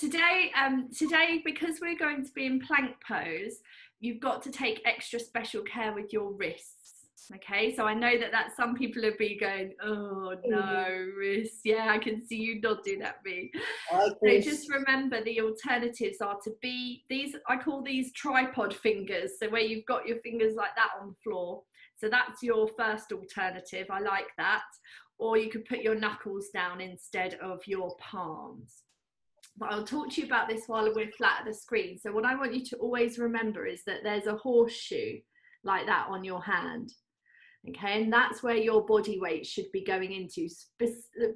today, um, today because we're going to be in plank pose, you've got to take extra special care with your wrists. Okay, so I know that that some people will be going, oh no, mm-hmm. wrist. Yeah, I can see you nodding at me. So just remember the alternatives are to be these. I call these tripod fingers. So where you've got your fingers like that on the floor. So that's your first alternative. I like that. Or you could put your knuckles down instead of your palms but I'll talk to you about this while we're flat at the screen. So what I want you to always remember is that there's a horseshoe like that on your hand. Okay, and that's where your body weight should be going into,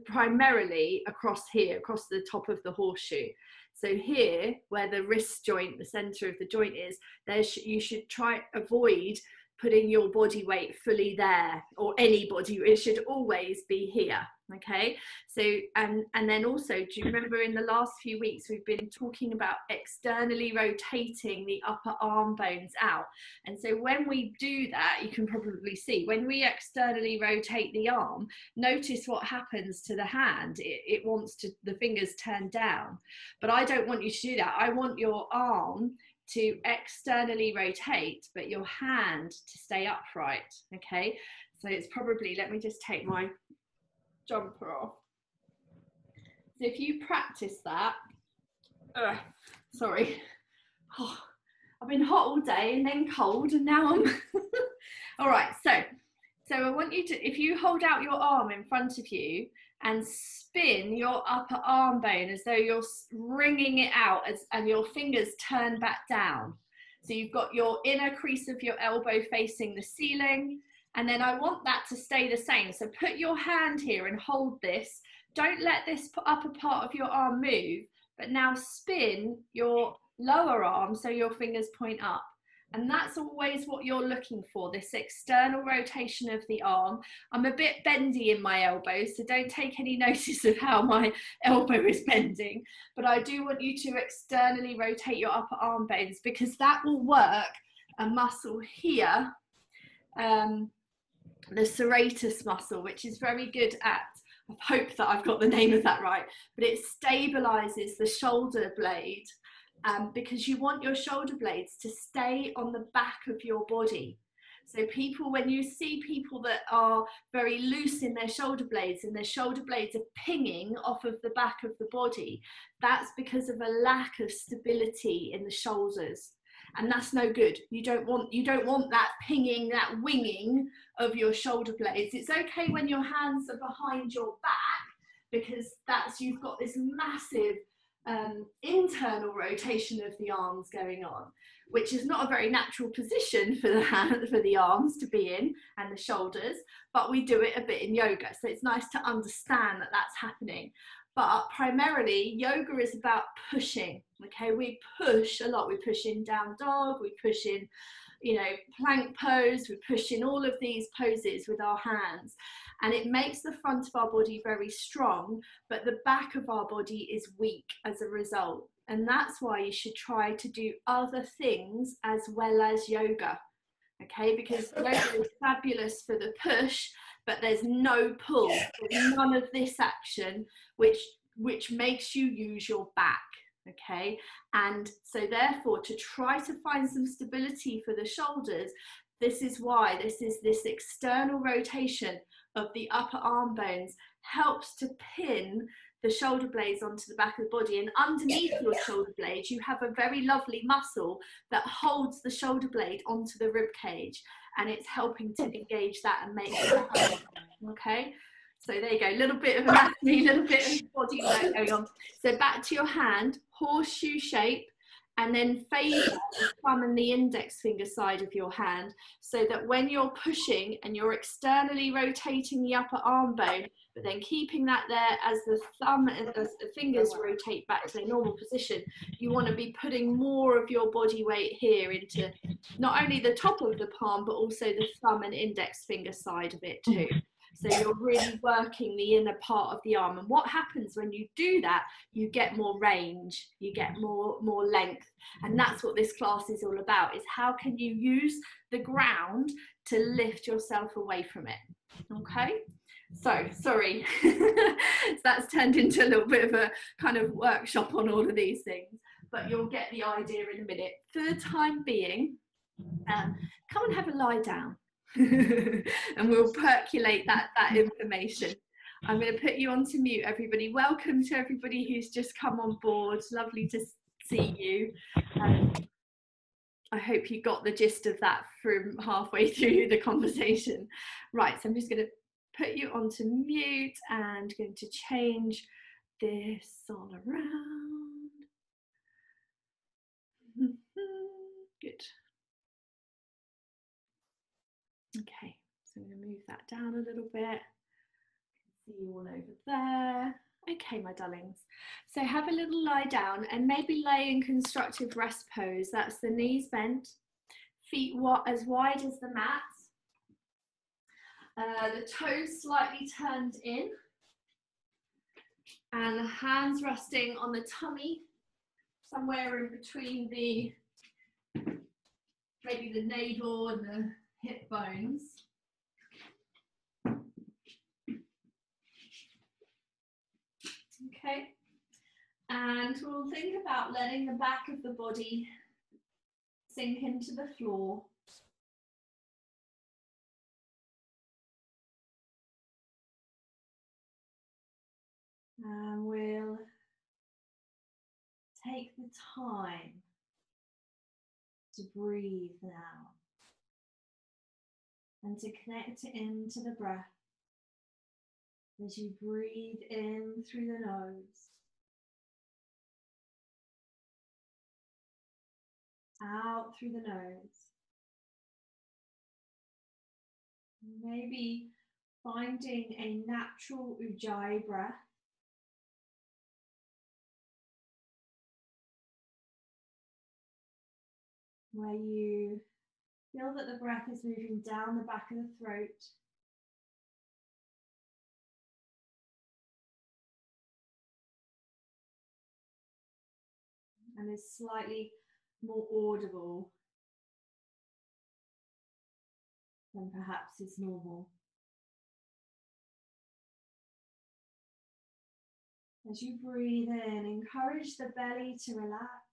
primarily across here, across the top of the horseshoe. So here, where the wrist joint, the center of the joint is, there sh you should try avoid putting your body weight fully there or any body it should always be here okay? So and and then also do you remember in the last few weeks we've been talking about externally rotating the upper arm bones out? And so when we do that you can probably see when we externally rotate the arm notice what happens to the hand. It, it wants to the fingers turn down. But i don't want you to do that. I want your arm to externally rotate, but your hand to stay upright. Okay, so it's probably, let me just take my jumper off. So if you practice that, uh, sorry, oh, I've been hot all day and then cold, and now I'm all right. So, so I want you to, if you hold out your arm in front of you and spin your upper arm bone as though you're wringing it out as, and your fingers turn back down. So you've got your inner crease of your elbow facing the ceiling. And then I want that to stay the same. So put your hand here and hold this. Don't let this upper part of your arm move, but now spin your lower arm so your fingers point up. And that's always what you're looking for, this external rotation of the arm. I'm a bit bendy in my elbows, so don't take any notice of how my elbow is bending. But I do want you to externally rotate your upper arm bones because that will work a muscle here, um, the serratus muscle, which is very good at I hope that I've got the name of that right, but it stabilizes the shoulder blade um, because you want your shoulder blades to stay on the back of your body. So people, when you see people that are very loose in their shoulder blades and their shoulder blades are pinging off of the back of the body, that's because of a lack of stability in the shoulders. And that's no good. You don't want you don't want that pinging, that winging of your shoulder blades. It's okay when your hands are behind your back because that's you've got this massive um, internal rotation of the arms going on, which is not a very natural position for the hand, for the arms to be in and the shoulders, but we do it a bit in yoga. So it's nice to understand that that's happening. But primarily, yoga is about pushing. Okay, we push a lot. We push in down dog, we push in you know, plank pose, we push in all of these poses with our hands. And it makes the front of our body very strong, but the back of our body is weak as a result. And that's why you should try to do other things as well as yoga. Okay, because yoga is fabulous for the push, but there's no pull, there's none of this action, which which makes you use your back okay? And so therefore to try to find some stability for the shoulders this is why this is this external rotation of the upper arm bones helps to pin the shoulder blades onto the back of the body. And underneath your shoulder blade you have a very lovely muscle that holds the shoulder blade onto the rib cage. And it's helping to hmm. engage that and make it okay so there you go, a little bit of anatomy, a little bit of body work going on. So back to your hand, horseshoe shape, and then favour the thumb and the index finger side of your hand so that when you're pushing and you're externally rotating the upper arm bone, but then keeping that there as the thumb and the fingers rotate back to their normal position, you want to be putting more of your body weight here into not only the top of the palm, but also the thumb and index finger side of it too. So you're really working the inner part of the arm. And what happens when you do that, you get more range, you get mm. more, more length. And mm. that's what this class is all about, is how can you use the ground to lift yourself away from it, okay? So, sorry, that's turned into a little bit of a kind of workshop on all of these things, but mm. you'll get the idea in a minute. For the time being, um, come and have a lie down and we'll percolate that, that information. I'm going to put you on to mute, everybody. Welcome to everybody who's just come on board. Lovely to see you. Um, I hope you got the gist of that from halfway through the conversation. Right, so I'm just going to put you onto mute and going to change this all around. Good. Okay, so I'm going to move that down a little bit. See you all over there. Okay, my darlings. So have a little lie down and maybe lay in constructive rest pose. That's the knees bent, feet what as wide as the mat, uh, the toes slightly turned in, and the hands resting on the tummy, somewhere in between the maybe the navel and the hip bones. Okay, and we'll think about letting the back of the body sink into the floor. And we'll take the time to breathe now and to connect into the breath as you breathe in through the nose, out through the nose. Maybe finding a natural ujjayi breath. Where you feel that the breath is moving down the back of the throat and is slightly more audible than perhaps is normal. As you breathe in, encourage the belly to relax.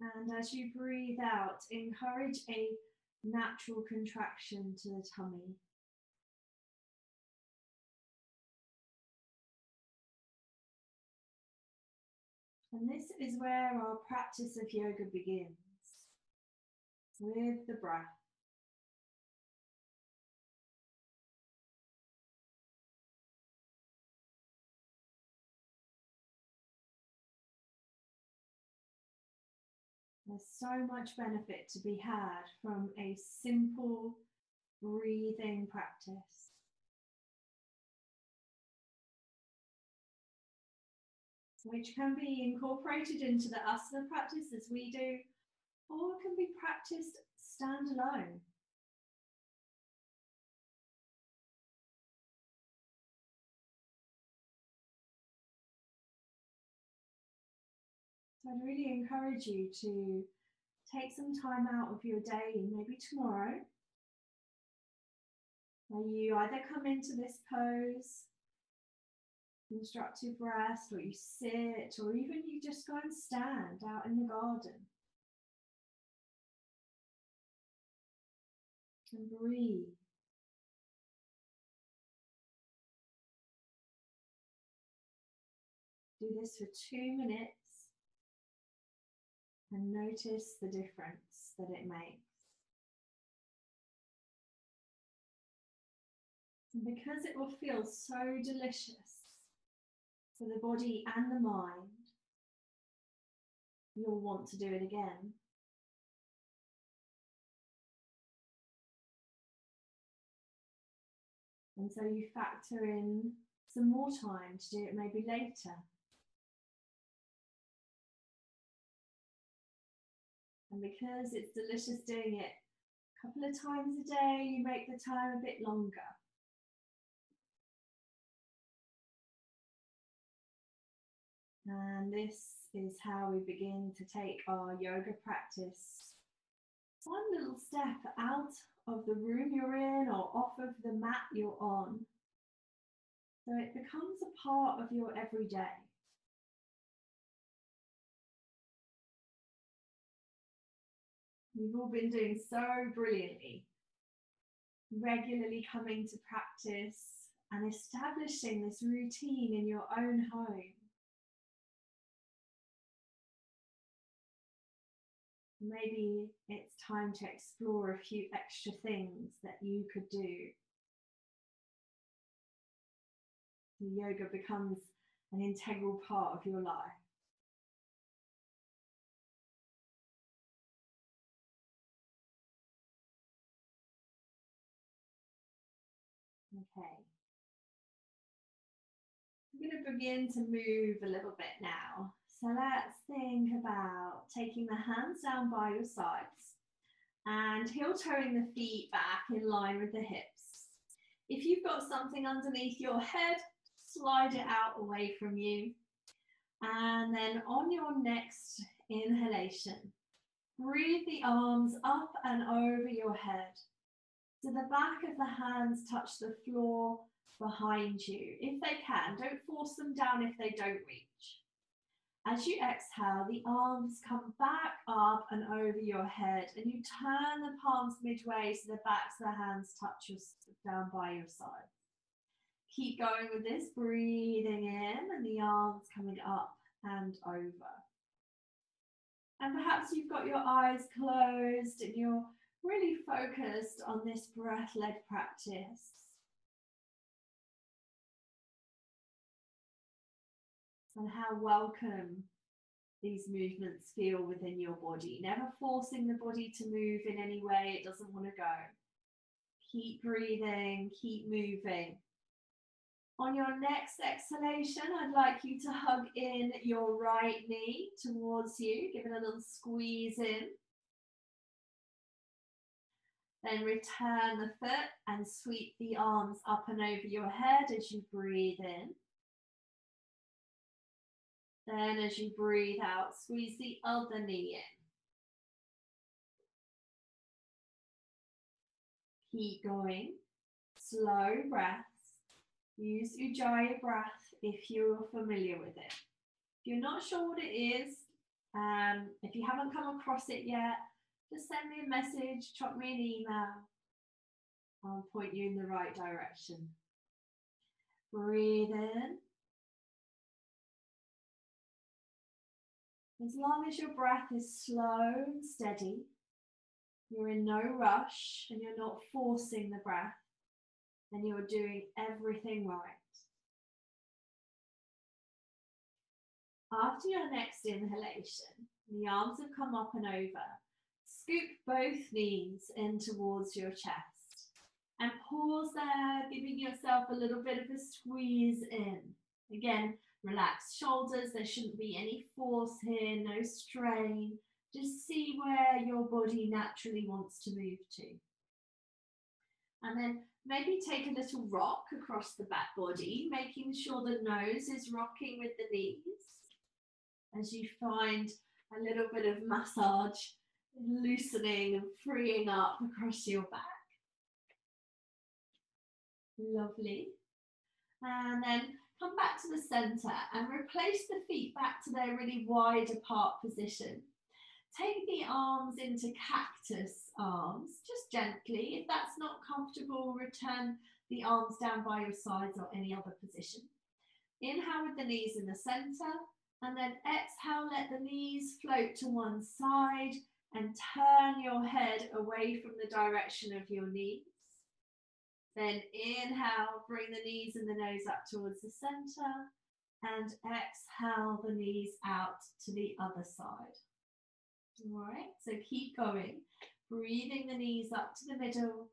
And as you breathe out, encourage a natural contraction to the tummy. And this is where our practice of yoga begins with the breath. There's so much benefit to be had from a simple breathing practice. which can be incorporated into the asana practice as we do, or can be practiced standalone. So I'd really encourage you to take some time out of your day, maybe tomorrow, where you either come into this pose constructive rest, or you sit, or even you just go and stand out in the garden. And breathe. Do this for two minutes and notice the difference that it makes. And because it will feel so delicious, for the body and the mind, you'll want to do it again. And so you factor in some more time to do it maybe later. And because it's delicious doing it a couple of times a day, you make the time a bit longer. And this is how we begin to take our yoga practice one little step out of the room you're in or off of the mat you're on. So it becomes a part of your everyday. You've all been doing so brilliantly, regularly coming to practice and establishing this routine in your own home. maybe it's time to explore a few extra things that you could do. Yoga becomes an integral part of your life. Begin to move a little bit now. So let's think about taking the hands down by your sides and heel toeing the feet back in line with the hips. If you've got something underneath your head, slide it out away from you. And then on your next inhalation, breathe the arms up and over your head. So the back of the hands touch the floor behind you. If they can, don't force them down if they don't reach. As you exhale, the arms come back up and over your head, and you turn the palms midway so the backs of the hands touch you down by your side. Keep going with this, breathing in, and the arms coming up and over. And perhaps you've got your eyes closed and you're really focused on this breath led practice. And how welcome these movements feel within your body. Never forcing the body to move in any way it doesn't want to go. Keep breathing, keep moving. On your next exhalation, I'd like you to hug in your right knee towards you, give it a little squeeze in. Then return the foot and sweep the arms up and over your head as you breathe in. Then as you breathe out, squeeze the other knee in. Keep going. Slow breaths. Use Ujjayi breath if you're familiar with it. If you're not sure what it is, um, if you haven't come across it yet, just send me a message, drop me an email. I'll point you in the right direction. Breathe in. As long as your breath is slow and steady, you're in no rush and you're not forcing the breath, then you're doing everything right. After your next inhalation, the arms have come up and over. Scoop both knees in towards your chest and pause there, giving yourself a little bit of a squeeze in. Again, relaxed shoulders. There shouldn't be any force here, no strain. Just see where your body naturally wants to move to. And then maybe take a little rock across the back body, making sure the nose is rocking with the knees as you find a little bit of massage loosening and freeing up across your back. Lovely. And then come back to the center and replace the feet back to their really wide apart position. Take the arms into cactus arms, just gently. If that's not comfortable, return the arms down by your sides or any other position. Inhale with the knees in the center, and then exhale, let the knees float to one side and turn your head away from the direction of your knees. Then inhale, bring the knees and the nose up towards the center. And exhale the knees out to the other side. All right, so keep going. Breathing the knees up to the middle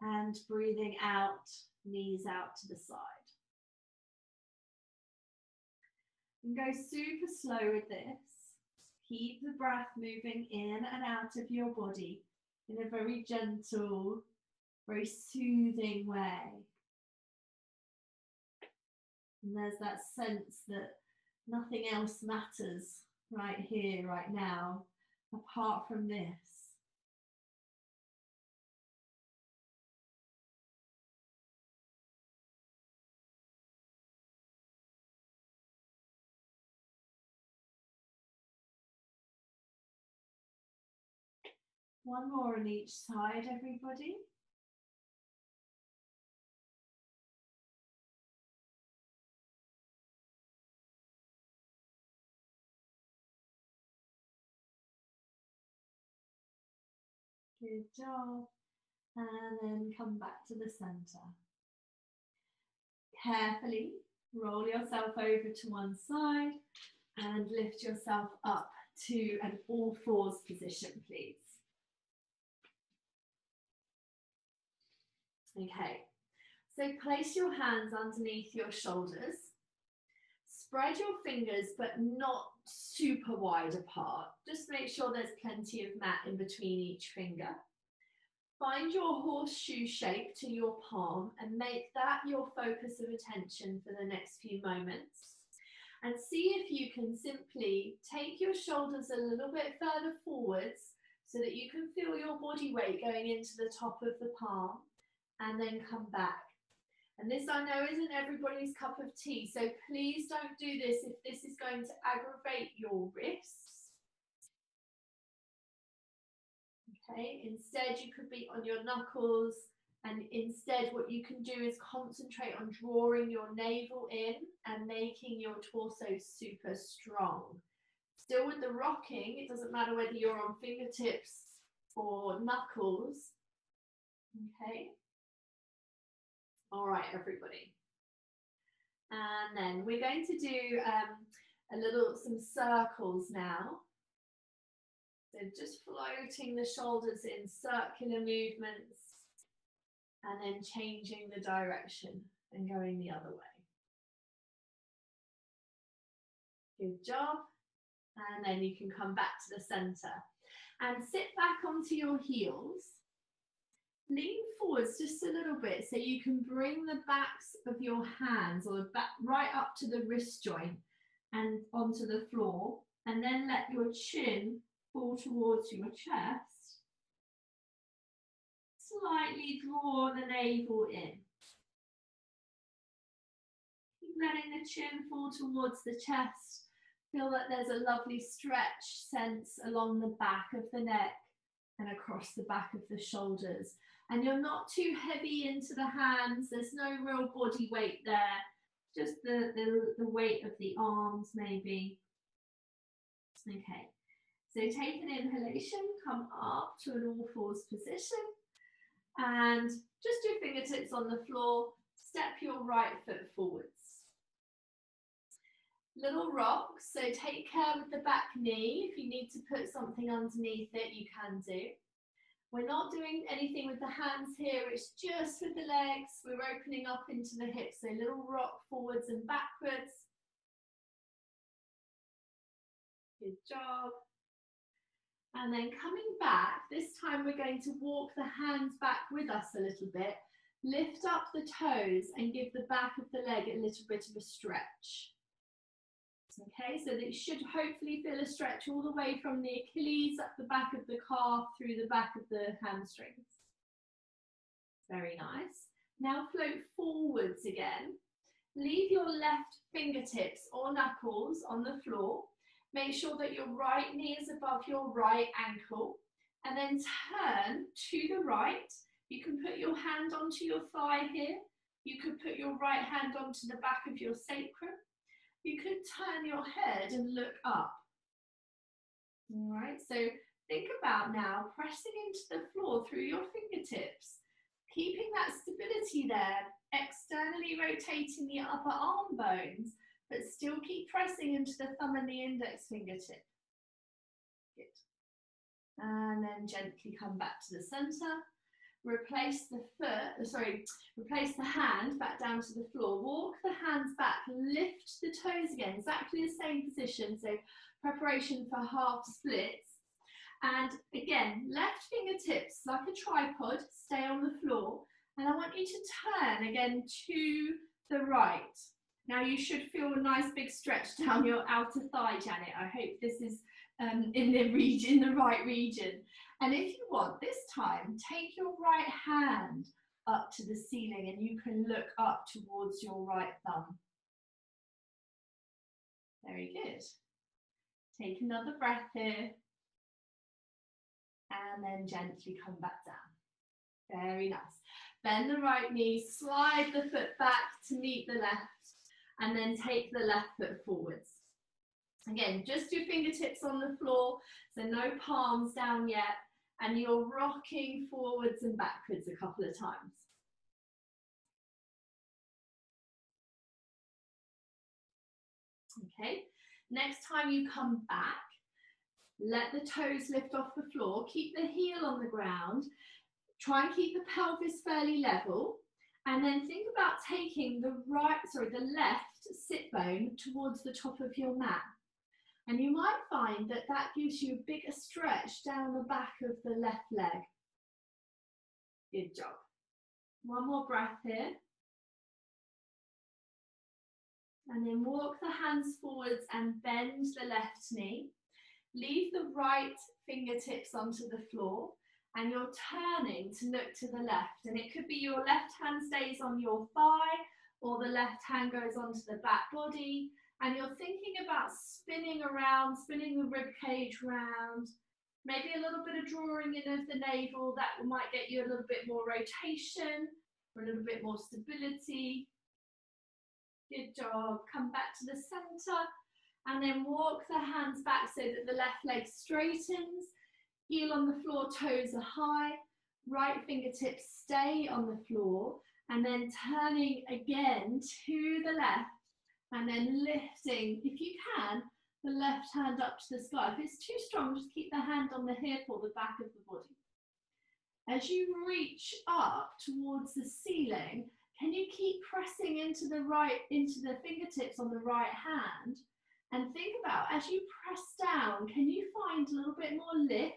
and breathing out, knees out to the side. And go super slow with this. Keep the breath moving in and out of your body in a very gentle, very soothing way. And there's that sense that nothing else matters right here, right now, apart from this. One more on each side, everybody. Good job. And then come back to the center. Carefully roll yourself over to one side and lift yourself up to an all fours position, please. Okay, so place your hands underneath your shoulders. Spread your fingers, but not super wide apart. Just make sure there's plenty of mat in between each finger. Find your horseshoe shape to your palm and make that your focus of attention for the next few moments. And see if you can simply take your shoulders a little bit further forwards so that you can feel your body weight going into the top of the palm and then come back. And this I know isn't everybody's cup of tea, so please don't do this if this is going to aggravate your wrists. Okay, instead you could be on your knuckles and instead what you can do is concentrate on drawing your navel in and making your torso super strong. Still with the rocking, it doesn't matter whether you're on fingertips or knuckles. Okay. All right, everybody. And then we're going to do um, a little, some circles now. So just floating the shoulders in circular movements and then changing the direction and going the other way. Good job. And then you can come back to the center and sit back onto your heels lean forwards just a little bit so you can bring the backs of your hands or the back right up to the wrist joint and onto the floor and then let your chin fall towards your chest. Slightly draw the navel in. Keep letting the chin fall towards the chest. Feel that there's a lovely stretch sense along the back of the neck and across the back of the shoulders and you're not too heavy into the hands. There's no real body weight there, just the, the, the weight of the arms maybe. Okay, so take an inhalation, come up to an all fours position and just your fingertips on the floor, step your right foot forwards. Little rock, so take care with the back knee. If you need to put something underneath it, you can do. We're not doing anything with the hands here, it's just with the legs. We're opening up into the hips, so little rock forwards and backwards. Good job. And then coming back, this time we're going to walk the hands back with us a little bit, lift up the toes and give the back of the leg a little bit of a stretch. Okay, so that should hopefully feel a stretch all the way from the Achilles up the back of the calf through the back of the hamstrings. Very nice. Now float forwards again. Leave your left fingertips or knuckles on the floor. Make sure that your right knee is above your right ankle and then turn to the right. You can put your hand onto your thigh here. You could put your right hand onto the back of your sacrum you could turn your head and look up. All right, so think about now pressing into the floor through your fingertips, keeping that stability there, externally rotating the upper arm bones, but still keep pressing into the thumb and the index fingertip. Good. And then gently come back to the center replace the foot, uh, sorry, replace the hand back down to the floor, walk the hands back, lift the toes again, exactly the same position, so preparation for half splits. And again, left fingertips like a tripod, stay on the floor. And I want you to turn again to the right. Now you should feel a nice big stretch down your outer thigh, Janet. I hope this is um, in the region, the right region. And if you want this time, take your right hand up to the ceiling and you can look up towards your right thumb. Very good. Take another breath here. and then gently come back down. Very nice. Bend the right knee, slide the foot back to meet the left, and then take the left foot forwards. Again, just your fingertips on the floor, so no palms down yet, and you're rocking forwards and backwards a couple of times. Okay, next time you come back, let the toes lift off the floor, keep the heel on the ground, try and keep the pelvis fairly level, and then think about taking the right, sorry, the left sit bone towards the top of your mat. And you might find that that gives you a bigger stretch down the back of the left leg. Good job. One more breath here. And then walk the hands forwards and bend the left knee. Leave the right fingertips onto the floor and you're turning to look to the left. And it could be your left hand stays on your thigh or the left hand goes onto the back body. And you're thinking about spinning around, spinning the rib cage round, maybe a little bit of drawing in of the navel that might get you a little bit more rotation or a little bit more stability. Good job. Come back to the center and then walk the hands back so that the left leg straightens. Heel on the floor, toes are high. Right fingertips stay on the floor and then turning again to the left and then lifting, if you can, the left hand up to the sky. If it's too strong, just keep the hand on the hip or the back of the body. As you reach up towards the ceiling, can you keep pressing into the right, into the fingertips on the right hand? And think about as you press down, can you find a little bit more lift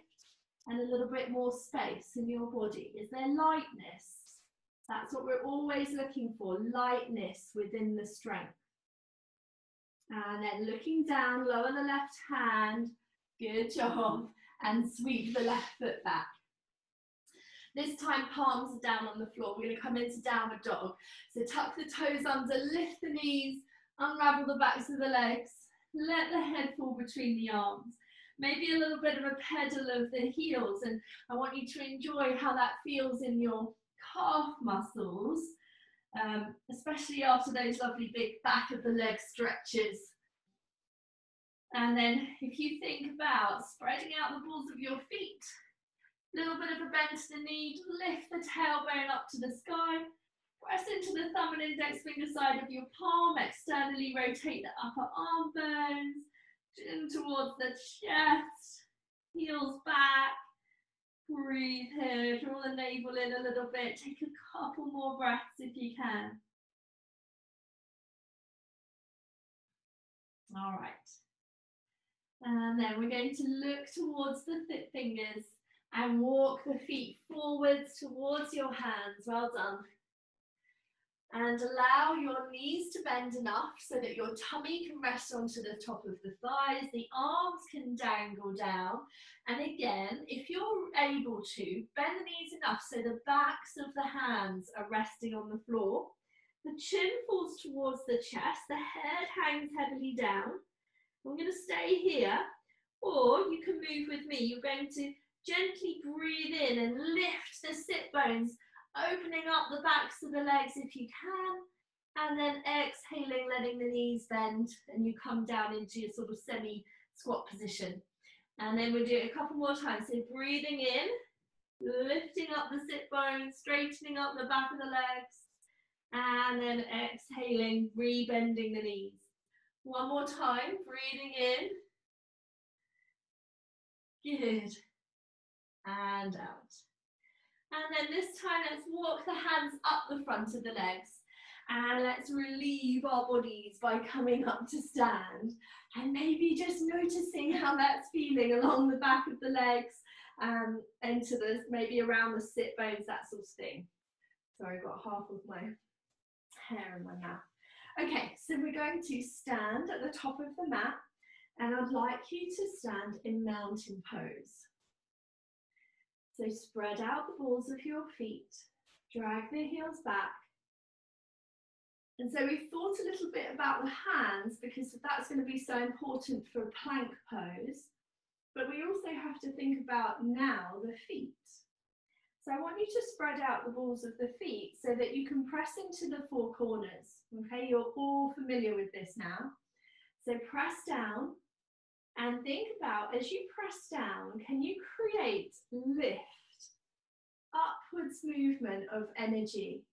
and a little bit more space in your body? Is there lightness? That's what we're always looking for, lightness within the strength. And then looking down, lower the left hand. Good job. And sweep the left foot back. This time palms are down on the floor. We're going to come into downward dog. So tuck the toes under, lift the knees, unravel the backs of the legs. Let the head fall between the arms. Maybe a little bit of a pedal of the heels. And I want you to enjoy how that feels in your calf muscles um, especially after those lovely big back of the leg stretches. And then if you think about spreading out the balls of your feet, little bit of a bend to the knee, lift the tailbone up to the sky, press into the thumb and index finger side of your palm, externally rotate the upper arm bones, chin towards the chest, heels back, Breathe here, draw the navel in a little bit. Take a couple more breaths if you can. All right. And then we're going to look towards the fingers and walk the feet forwards towards your hands. Well done and allow your knees to bend enough so that your tummy can rest onto the top of the thighs, the arms can dangle down. And again, if you're able to, bend the knees enough so the backs of the hands are resting on the floor. The chin falls towards the chest, the head hangs heavily down. I'm going to stay here, or you can move with me. You're going to gently breathe in and lift the sit bones opening up the backs of the legs if you can, and then exhaling, letting the knees bend, and you come down into your sort of semi squat position. And then we'll do it a couple more times. So breathing in, lifting up the sit bones, straightening up the back of the legs, and then exhaling, rebending the knees. One more time, breathing in. Good. And out. And then this time, let's walk the hands up the front of the legs. And let's relieve our bodies by coming up to stand. And maybe just noticing how that's feeling along the back of the legs um, into the, maybe around the sit bones, that sort of thing. Sorry, I've got half of my hair in my mouth. Okay, so we're going to stand at the top of the mat and I'd like you to stand in mountain pose. So spread out the balls of your feet, drag the heels back. And so we've thought a little bit about the hands because that's going to be so important for a plank pose. But we also have to think about now the feet. So I want you to spread out the balls of the feet so that you can press into the four corners. Okay, you're all familiar with this now. So press down and think about as you press down, can you create lift, upwards movement of energy,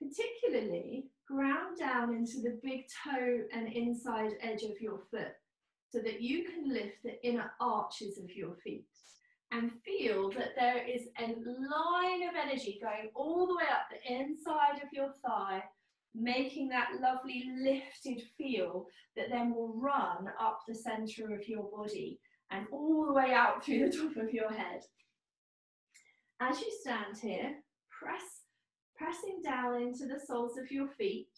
particularly ground down into the big toe and inside edge of your foot so that you can lift the inner arches of your feet and feel that there is a line of energy going all the way up the inside of your thigh, making that lovely lifted feel that then will run up the center of your body and all the way out through the top of your head. As you stand here, press, pressing down into the soles of your feet,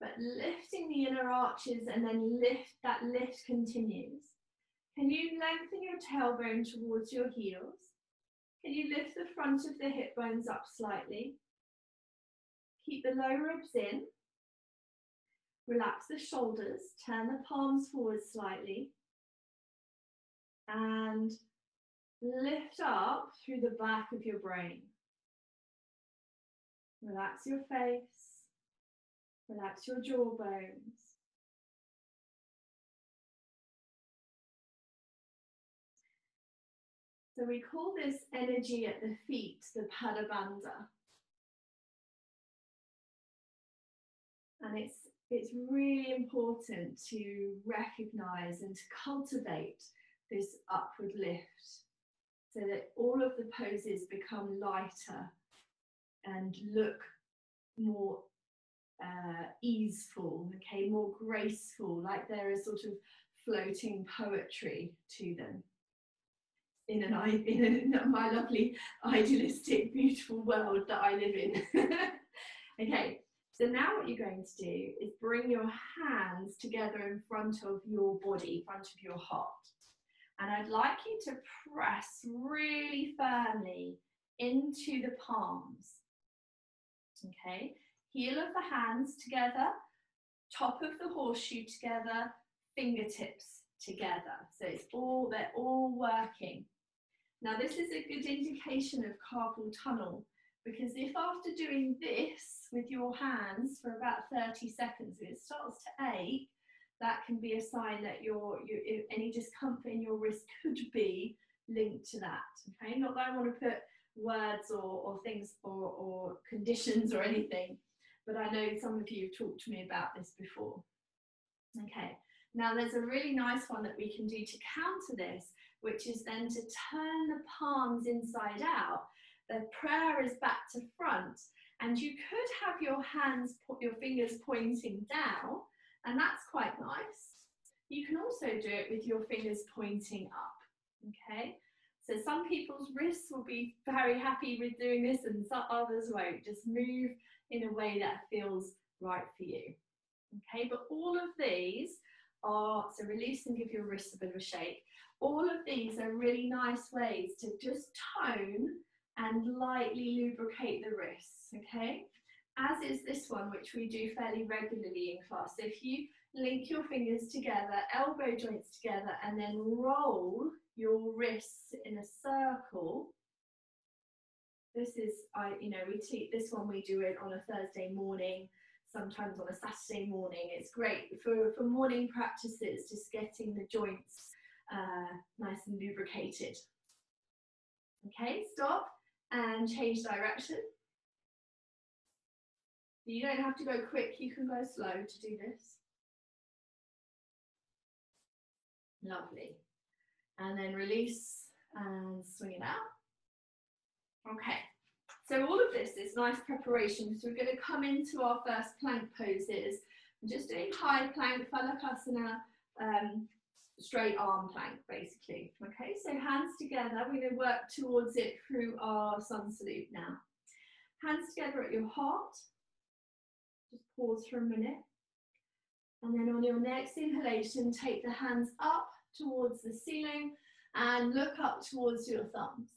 but lifting the inner arches and then lift, that lift continues. Can you lengthen your tailbone towards your heels? Can you lift the front of the hip bones up slightly? Keep the lower ribs in. Relax the shoulders, turn the palms forward slightly. And lift up through the back of your brain. Relax your face. Relax your jawbones. So we call this energy at the feet the Padabandha. And it's, it's really important to recognize and to cultivate this upward lift so that all of the poses become lighter and look more uh, easeful, okay, more graceful, like there is sort of floating poetry to them in an in a, my lovely idealistic beautiful world that I live in. okay, so now what you're going to do is bring your hands together in front of your body, in front of your heart. And I'd like you to press really firmly into the palms. Okay, heel of the hands together, top of the horseshoe together, fingertips together. So it's all, they're all working. Now this is a good indication of carpal tunnel because if after doing this with your hands for about 30 seconds it starts to ache, that can be a sign that your, your any discomfort in your wrist could be linked to that. Okay, not that I want to put words or, or things or, or conditions or anything, but I know some of you have talked to me about this before. Okay, now there's a really nice one that we can do to counter this, which is then to turn the palms inside out. The prayer is back to front, and you could have your hands, put your fingers pointing down, and that's quite nice. You can also do it with your fingers pointing up, okay? So some people's wrists will be very happy with doing this and some others won't. Just move in a way that feels right for you. Okay, but all of these are, so release and give your wrists a bit of a shake. All of these are really nice ways to just tone and lightly lubricate the wrists, okay? As is this one, which we do fairly regularly in class. If you link your fingers together, elbow joints together, and then roll your wrists in a circle. This is, I, you know, we teach this one, we do it on a Thursday morning, sometimes on a Saturday morning. It's great for, for morning practices, just getting the joints uh, nice and lubricated. Okay, stop and change direction. You don't have to go quick, you can go slow to do this. Lovely. And then release and swing it out. Okay, so all of this is nice preparation. So we're going to come into our first plank poses. I'm just doing high plank, Phalakasana, um, straight arm plank basically. Okay, so hands together, we're going to work towards it through our sun salute now. Hands together at your heart. Just pause for a minute. And then on your next inhalation, take the hands up towards the ceiling and look up towards your thumbs.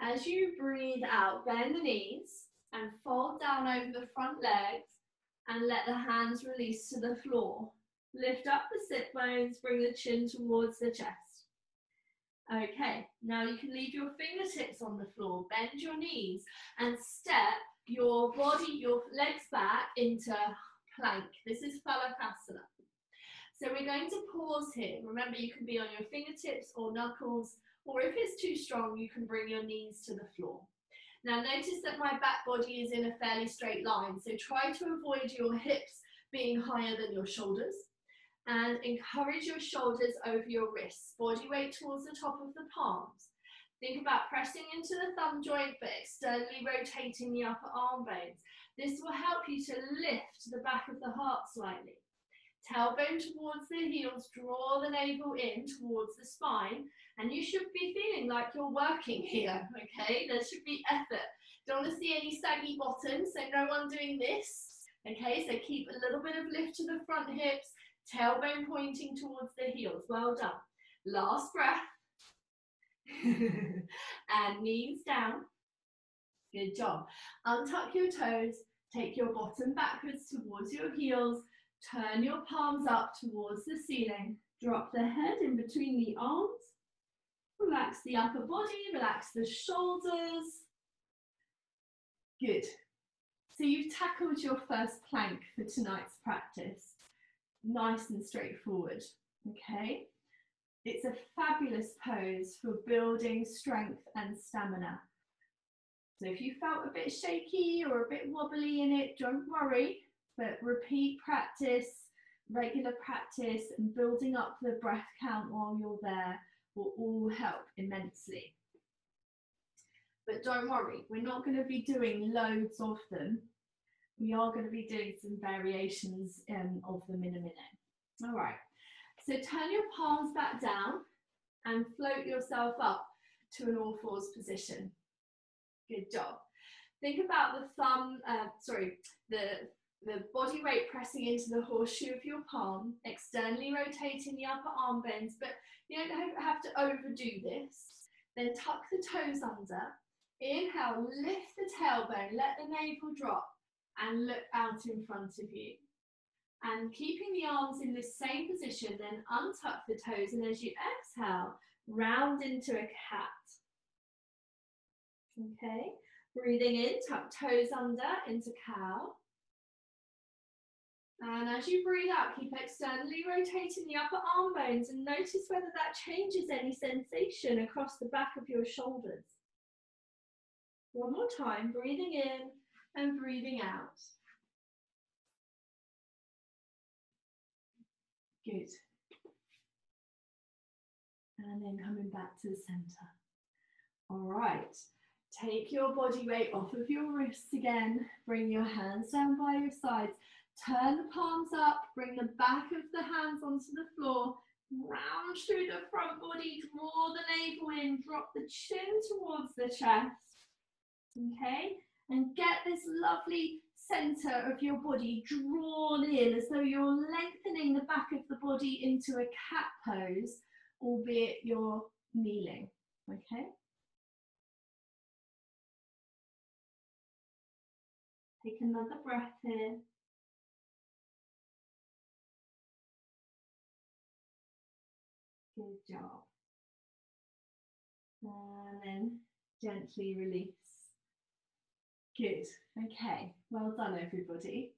As you breathe out, bend the knees and fold down over the front legs and let the hands release to the floor. Lift up the sit bones, bring the chin towards the chest. Okay, now you can leave your fingertips on the floor, bend your knees and step your body, your legs back into plank. This is Phalakasana. So we're going to pause here. Remember, you can be on your fingertips or knuckles, or if it's too strong, you can bring your knees to the floor. Now notice that my back body is in a fairly straight line, so try to avoid your hips being higher than your shoulders and encourage your shoulders over your wrists, body weight towards the top of the palms. Think about pressing into the thumb joint but externally rotating the upper arm bones. This will help you to lift the back of the heart slightly. Tailbone towards the heels, draw the navel in towards the spine, and you should be feeling like you're working here, okay? There should be effort. Don't want to see any saggy bottoms, so no one doing this, okay? So keep a little bit of lift to the front hips, tailbone pointing towards the heels. Well done. Last breath. and knees down. Good job. Untuck your toes. Take your bottom backwards towards your heels. Turn your palms up towards the ceiling. Drop the head in between the arms. Relax the upper body, relax the shoulders. Good. So you've tackled your first plank for tonight's practice nice and straightforward, okay? It's a fabulous pose for building strength and stamina. So if you felt a bit shaky or a bit wobbly in it, don't worry, but repeat practice, regular practice and building up the breath count while you're there will all help immensely. But don't worry, we're not going to be doing loads of them we are going to be doing some variations um, of them in a minute. All right, so turn your palms back down and float yourself up to an all fours position. Good job. Think about the thumb, uh, sorry, the, the body weight pressing into the horseshoe of your palm, externally rotating the upper arm bends, but you don't have to overdo this. Then tuck the toes under. Inhale, lift the tailbone, let the navel drop and look out in front of you. And keeping the arms in this same position, then untuck the toes, and as you exhale, round into a cat. Okay, breathing in, tuck toes under into cow. And as you breathe out, keep externally rotating the upper arm bones and notice whether that changes any sensation across the back of your shoulders. One more time, breathing in and breathing out. Good. And then coming back to the center. All right. Take your body weight off of your wrists again. Bring your hands down by your sides. Turn the palms up. Bring the back of the hands onto the floor. Round through the front body. Draw the navel in. Drop the chin towards the chest. Okay and get this lovely center of your body drawn in as though you're lengthening the back of the body into a cat pose, albeit you're kneeling. Okay? Take another breath here. Good job. And then gently release. Good. Okay. Well done, everybody.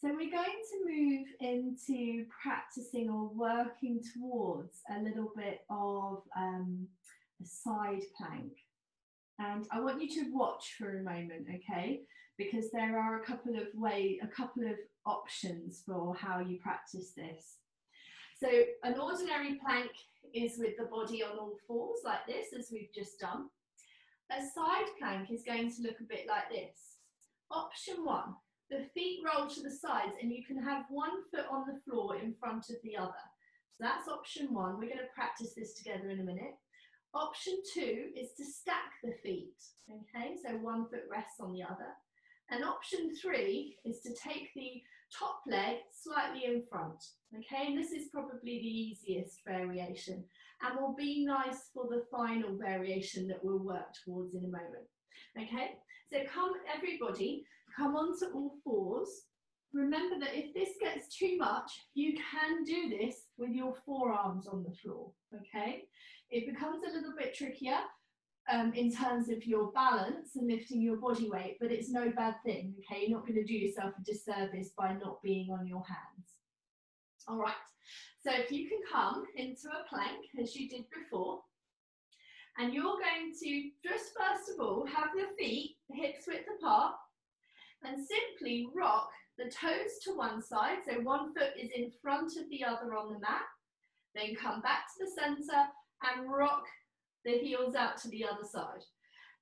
So we're going to move into practicing or working towards a little bit of um, a side plank. And I want you to watch for a moment, okay? Because there are a couple of way, a couple of options for how you practice this. So an ordinary plank is with the body on all fours like this, as we've just done. A side plank is going to look a bit like this. Option one, the feet roll to the sides and you can have one foot on the floor in front of the other. So that's option one. We're going to practice this together in a minute. Option two is to stack the feet. Okay, so one foot rests on the other. And option three is to take the top leg slightly in front. Okay, and this is probably the easiest variation and will be nice for the final variation that we'll work towards in a moment. Okay, so come everybody, come onto all fours remember that if this gets too much, you can do this with your forearms on the floor, okay? It becomes a little bit trickier um, in terms of your balance and lifting your body weight, but it's no bad thing, okay? You're not going to do yourself a disservice by not being on your hands. All right, so if you can come into a plank as you did before, and you're going to just first of all have your feet hips width apart and simply rock the toes to one side, so one foot is in front of the other on the mat, then come back to the center and rock the heels out to the other side.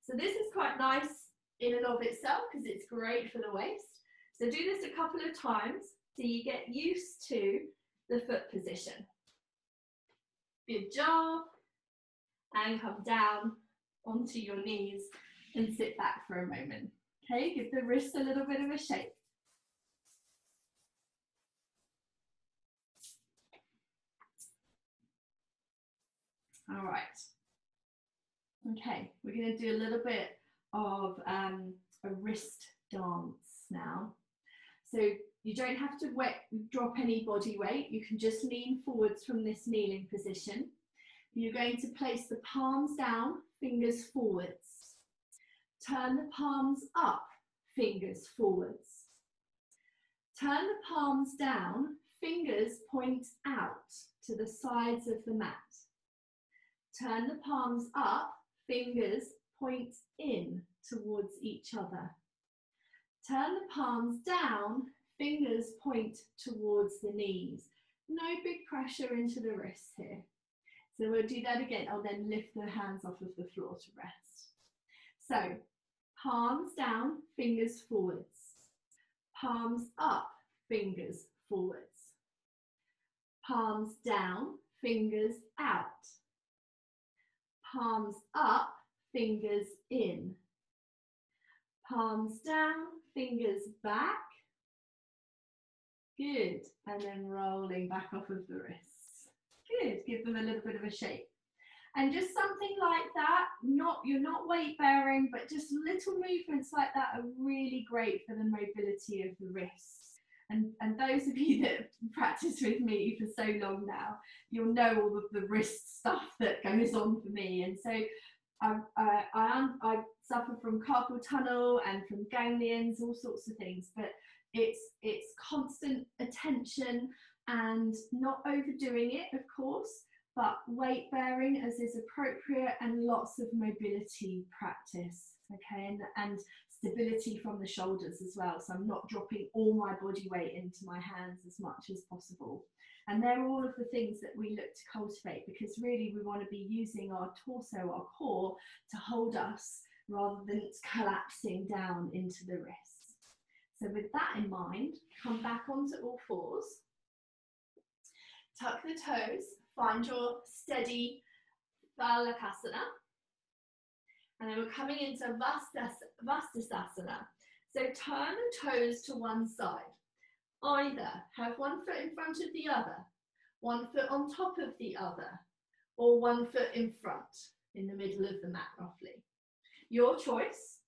So this is quite nice in and of itself because it's great for the waist. So do this a couple of times so you get used to the foot position. Good job. And come down onto your knees and sit back for a moment. Okay, give the wrists a little bit of a shake. All right. Okay, we're going to do a little bit of um, a wrist dance now. So you don't have to wet, drop any body weight. You can just lean forwards from this kneeling position. You're going to place the palms down, fingers forwards. Turn the palms up, fingers forwards. Turn the palms down, fingers point out to the sides of the mat. Turn the palms up, fingers point in towards each other. Turn the palms down, fingers point towards the knees. No big pressure into the wrists here. So we'll do that again. I'll then lift the hands off of the floor to rest. So palms down, fingers forwards. Palms up, fingers forwards. Palms down, fingers out palms up, fingers in. Palms down, fingers back. Good. And then rolling back off of the wrists. Good. Give them a little bit of a shake. And just something like that, not you're not weight bearing, but just little movements like that are really great for the mobility of the wrists. And, and those of you that practice with me for so long now, you'll know all of the wrist stuff that goes on for me. And so I, I, I, I suffer from carpal tunnel and from ganglions, all sorts of things, but it's, it's constant attention and not overdoing it, of course, but weight bearing as is appropriate and lots of mobility practice. Okay, and, and stability from the shoulders as well. So I'm not dropping all my body weight into my hands as much as possible. And they're all of the things that we look to cultivate because really we want to be using our torso, our core to hold us rather than collapsing down into the wrists. So with that in mind, come back onto all fours, tuck the toes, find your steady Phalakasana, and then we're coming into Vasisthasana. So turn the toes to one side. Either have one foot in front of the other, one foot on top of the other, or one foot in front, in the middle of the mat roughly. Your choice.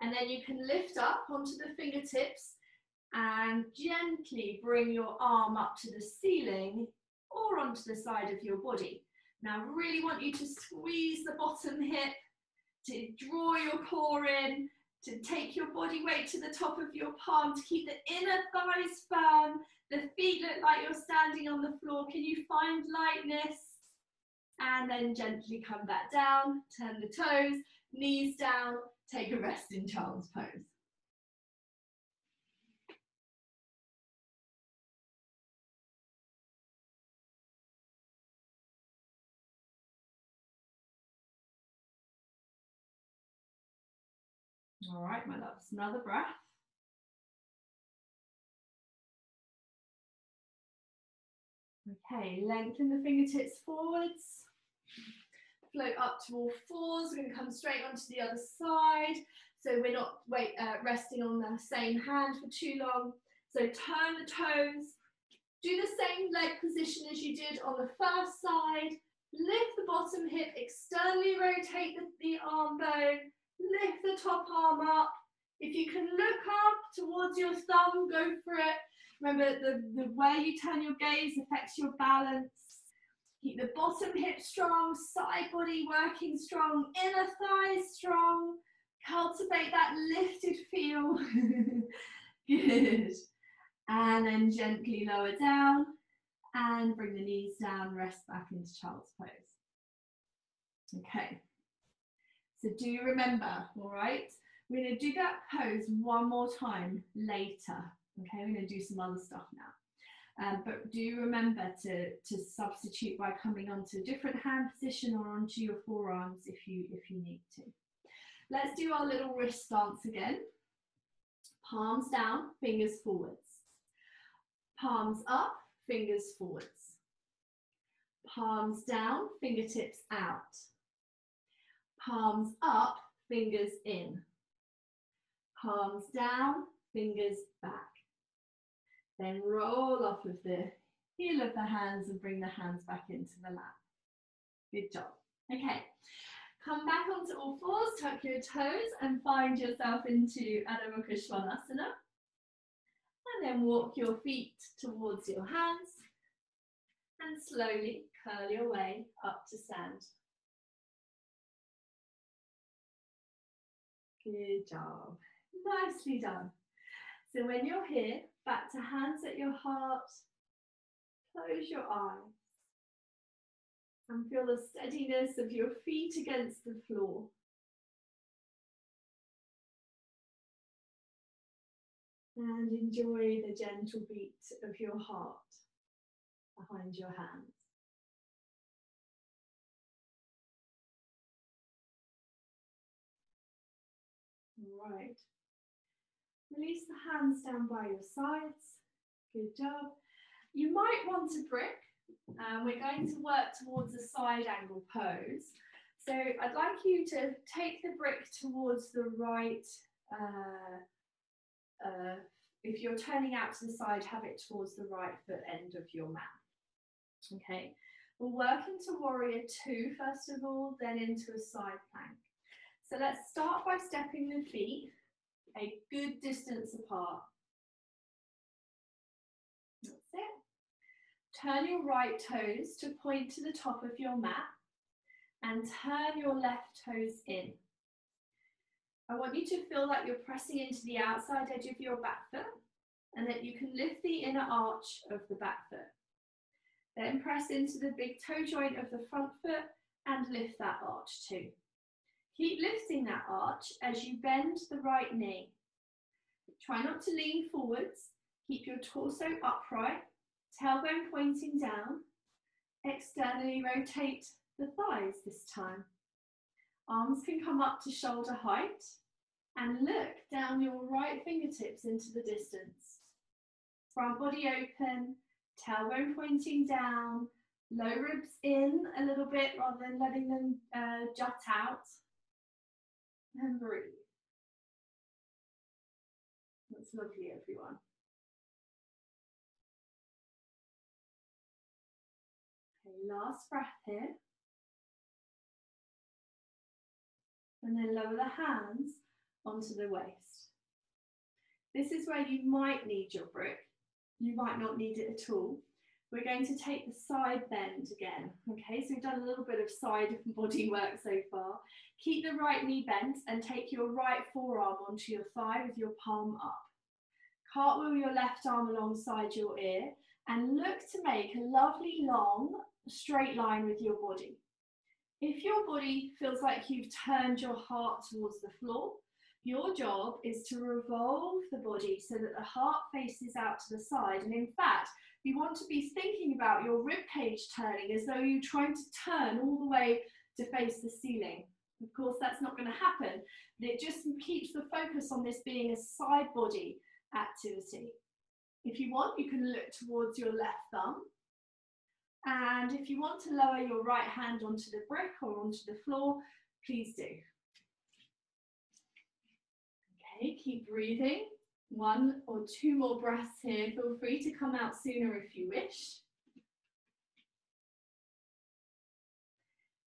And then you can lift up onto the fingertips and gently bring your arm up to the ceiling or onto the side of your body. Now, I really want you to squeeze the bottom hip to draw your core in, to take your body weight to the top of your palm, to keep the inner thighs firm. The feet look like you're standing on the floor. Can you find lightness? And then gently come back down, turn the toes, knees down, take a rest in child's pose. All right, my loves, another breath. Okay, lengthen the fingertips forwards. Float up to all fours. We're going to come straight onto the other side. So we're not wait, uh, resting on the same hand for too long. So turn the toes. Do the same leg position as you did on the first side. Lift the bottom hip, externally rotate the, the arm bone, lift the top arm up, If you can look up towards your thumb, go for it. Remember, the, the way you turn your gaze affects your balance. Keep the bottom hip strong, side body working strong, inner thighs strong. Cultivate that lifted feel. Good. And then gently lower down and bring the knees down, rest back into child's pose. Okay. So do you remember, all right? We're going to do that pose one more time later. Okay, we're going to do some other stuff now. Um, but do remember to, to substitute by coming onto a different hand position or onto your forearms if you, if you need to. Let's do our little wrist dance again. Palms down, fingers forwards. Palms up, fingers forwards. Palms down, fingertips out. Palms up, fingers in. Palms down, fingers back. Then roll off of the heel of the hands and bring the hands back into the lap. Good job. Okay, come back onto all fours, tuck your toes and find yourself into Adho Mukha Svanasana. And then walk your feet towards your hands and slowly curl your way up to stand. Good job. Nicely done. So when you're here, back to hands at your heart, close your eyes and feel the steadiness of your feet against the floor. And enjoy the gentle beat of your heart behind your hands. Right. Release the hands down by your sides. Good job. You might want a brick. Um, we're going to work towards a side angle pose. So I'd like you to take the brick towards the right. Uh, uh, if you're turning out to the side, have it towards the right foot end of your mat. Okay, we'll work into warrior two first of all, then into a side plank. So let's start by stepping the feet a good distance apart. That's it. Turn your right toes to point to the top of your mat and turn your left toes in. I want you to feel like you're pressing into the outside edge of your back foot and that you can lift the inner arch of the back foot. Then press into the big toe joint of the front foot and lift that arch too. Keep lifting that arch as you bend the right knee. Try not to lean forwards. Keep your torso upright, tailbone pointing down. Externally rotate the thighs this time. Arms can come up to shoulder height and look down your right fingertips into the distance. Front body open, tailbone pointing down, low ribs in a little bit rather than letting them uh, jut out and breathe. That's lovely, everyone. Okay, last breath here. And then lower the hands onto the waist. This is where you might need your brick. You might not need it at all. We're going to take the side bend again. Okay, so we've done a little bit of side body work so far. Keep the right knee bent and take your right forearm onto your thigh with your palm up. Cartwheel your left arm alongside your ear and look to make a lovely long straight line with your body. If your body feels like you've turned your heart towards the floor, your job is to revolve the body so that the heart faces out to the side. And in fact, you want to be thinking about your rib cage turning as though you're trying to turn all the way to face the ceiling. Of course, that's not going to happen, it just keeps the focus on this being a side body activity. If you want, you can look towards your left thumb. And if you want to lower your right hand onto the brick or onto the floor, please do. Okay, keep breathing one or two more breaths here. Feel free to come out sooner if you wish.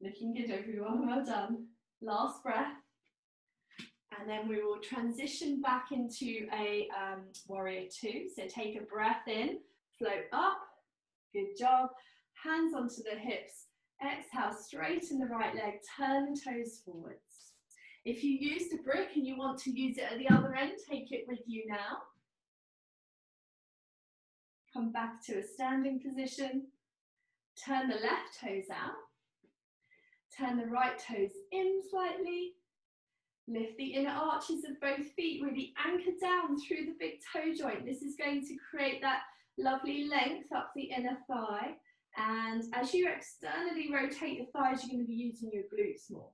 Looking good, everyone. Well done. Last breath. And then we will transition back into a um, warrior two. So take a breath in, float up, good job. Hands onto the hips, exhale, straighten the right leg, turn the toes forwards. If you used a brick and you want to use it at the other end, take it with you now. Come back to a standing position. Turn the left toes out. Turn the right toes in slightly. Lift the inner arches of both feet, really anchor down through the big toe joint. This is going to create that lovely length up the inner thigh. And as you externally rotate the thighs, you're going to be using your glutes more.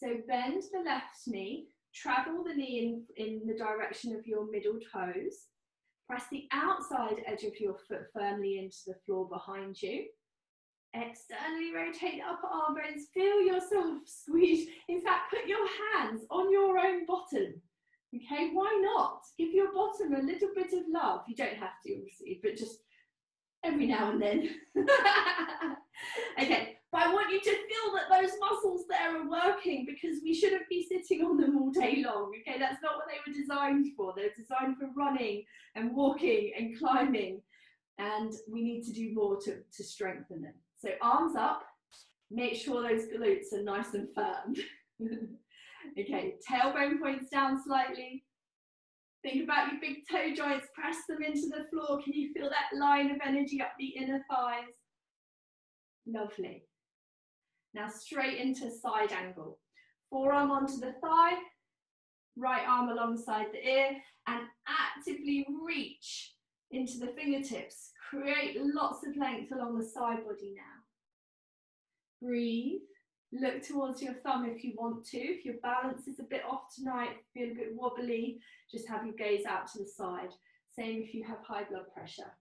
So bend the left knee, travel the knee in, in the direction of your middle toes. Press the outside edge of your foot firmly into the floor behind you. Externally rotate the upper arm bones. Feel yourself squeeze. In fact, put your hands on your own bottom. Okay, why not? Give your bottom a little bit of love. You don't have to, obviously, but just every now and then. okay, but I want you to feel that those muscles there are working because we shouldn't be sitting on them all day long. Okay, that's not what they were designed for. They're designed for running and walking and climbing, and we need to do more to, to strengthen them. So arms up, make sure those glutes are nice and firm. okay, tailbone points down slightly. Think about your big toe joints, press them into the floor. Can you feel that line of energy up the inner thighs? Lovely. Now straight into side angle. Forearm onto the thigh, right arm alongside the ear, and actively reach into the fingertips. Create lots of length along the side body now. Breathe. Look towards your thumb if you want to. If your balance is a bit off tonight, feel a bit wobbly, just have your gaze out to the side. Same if you have high blood pressure.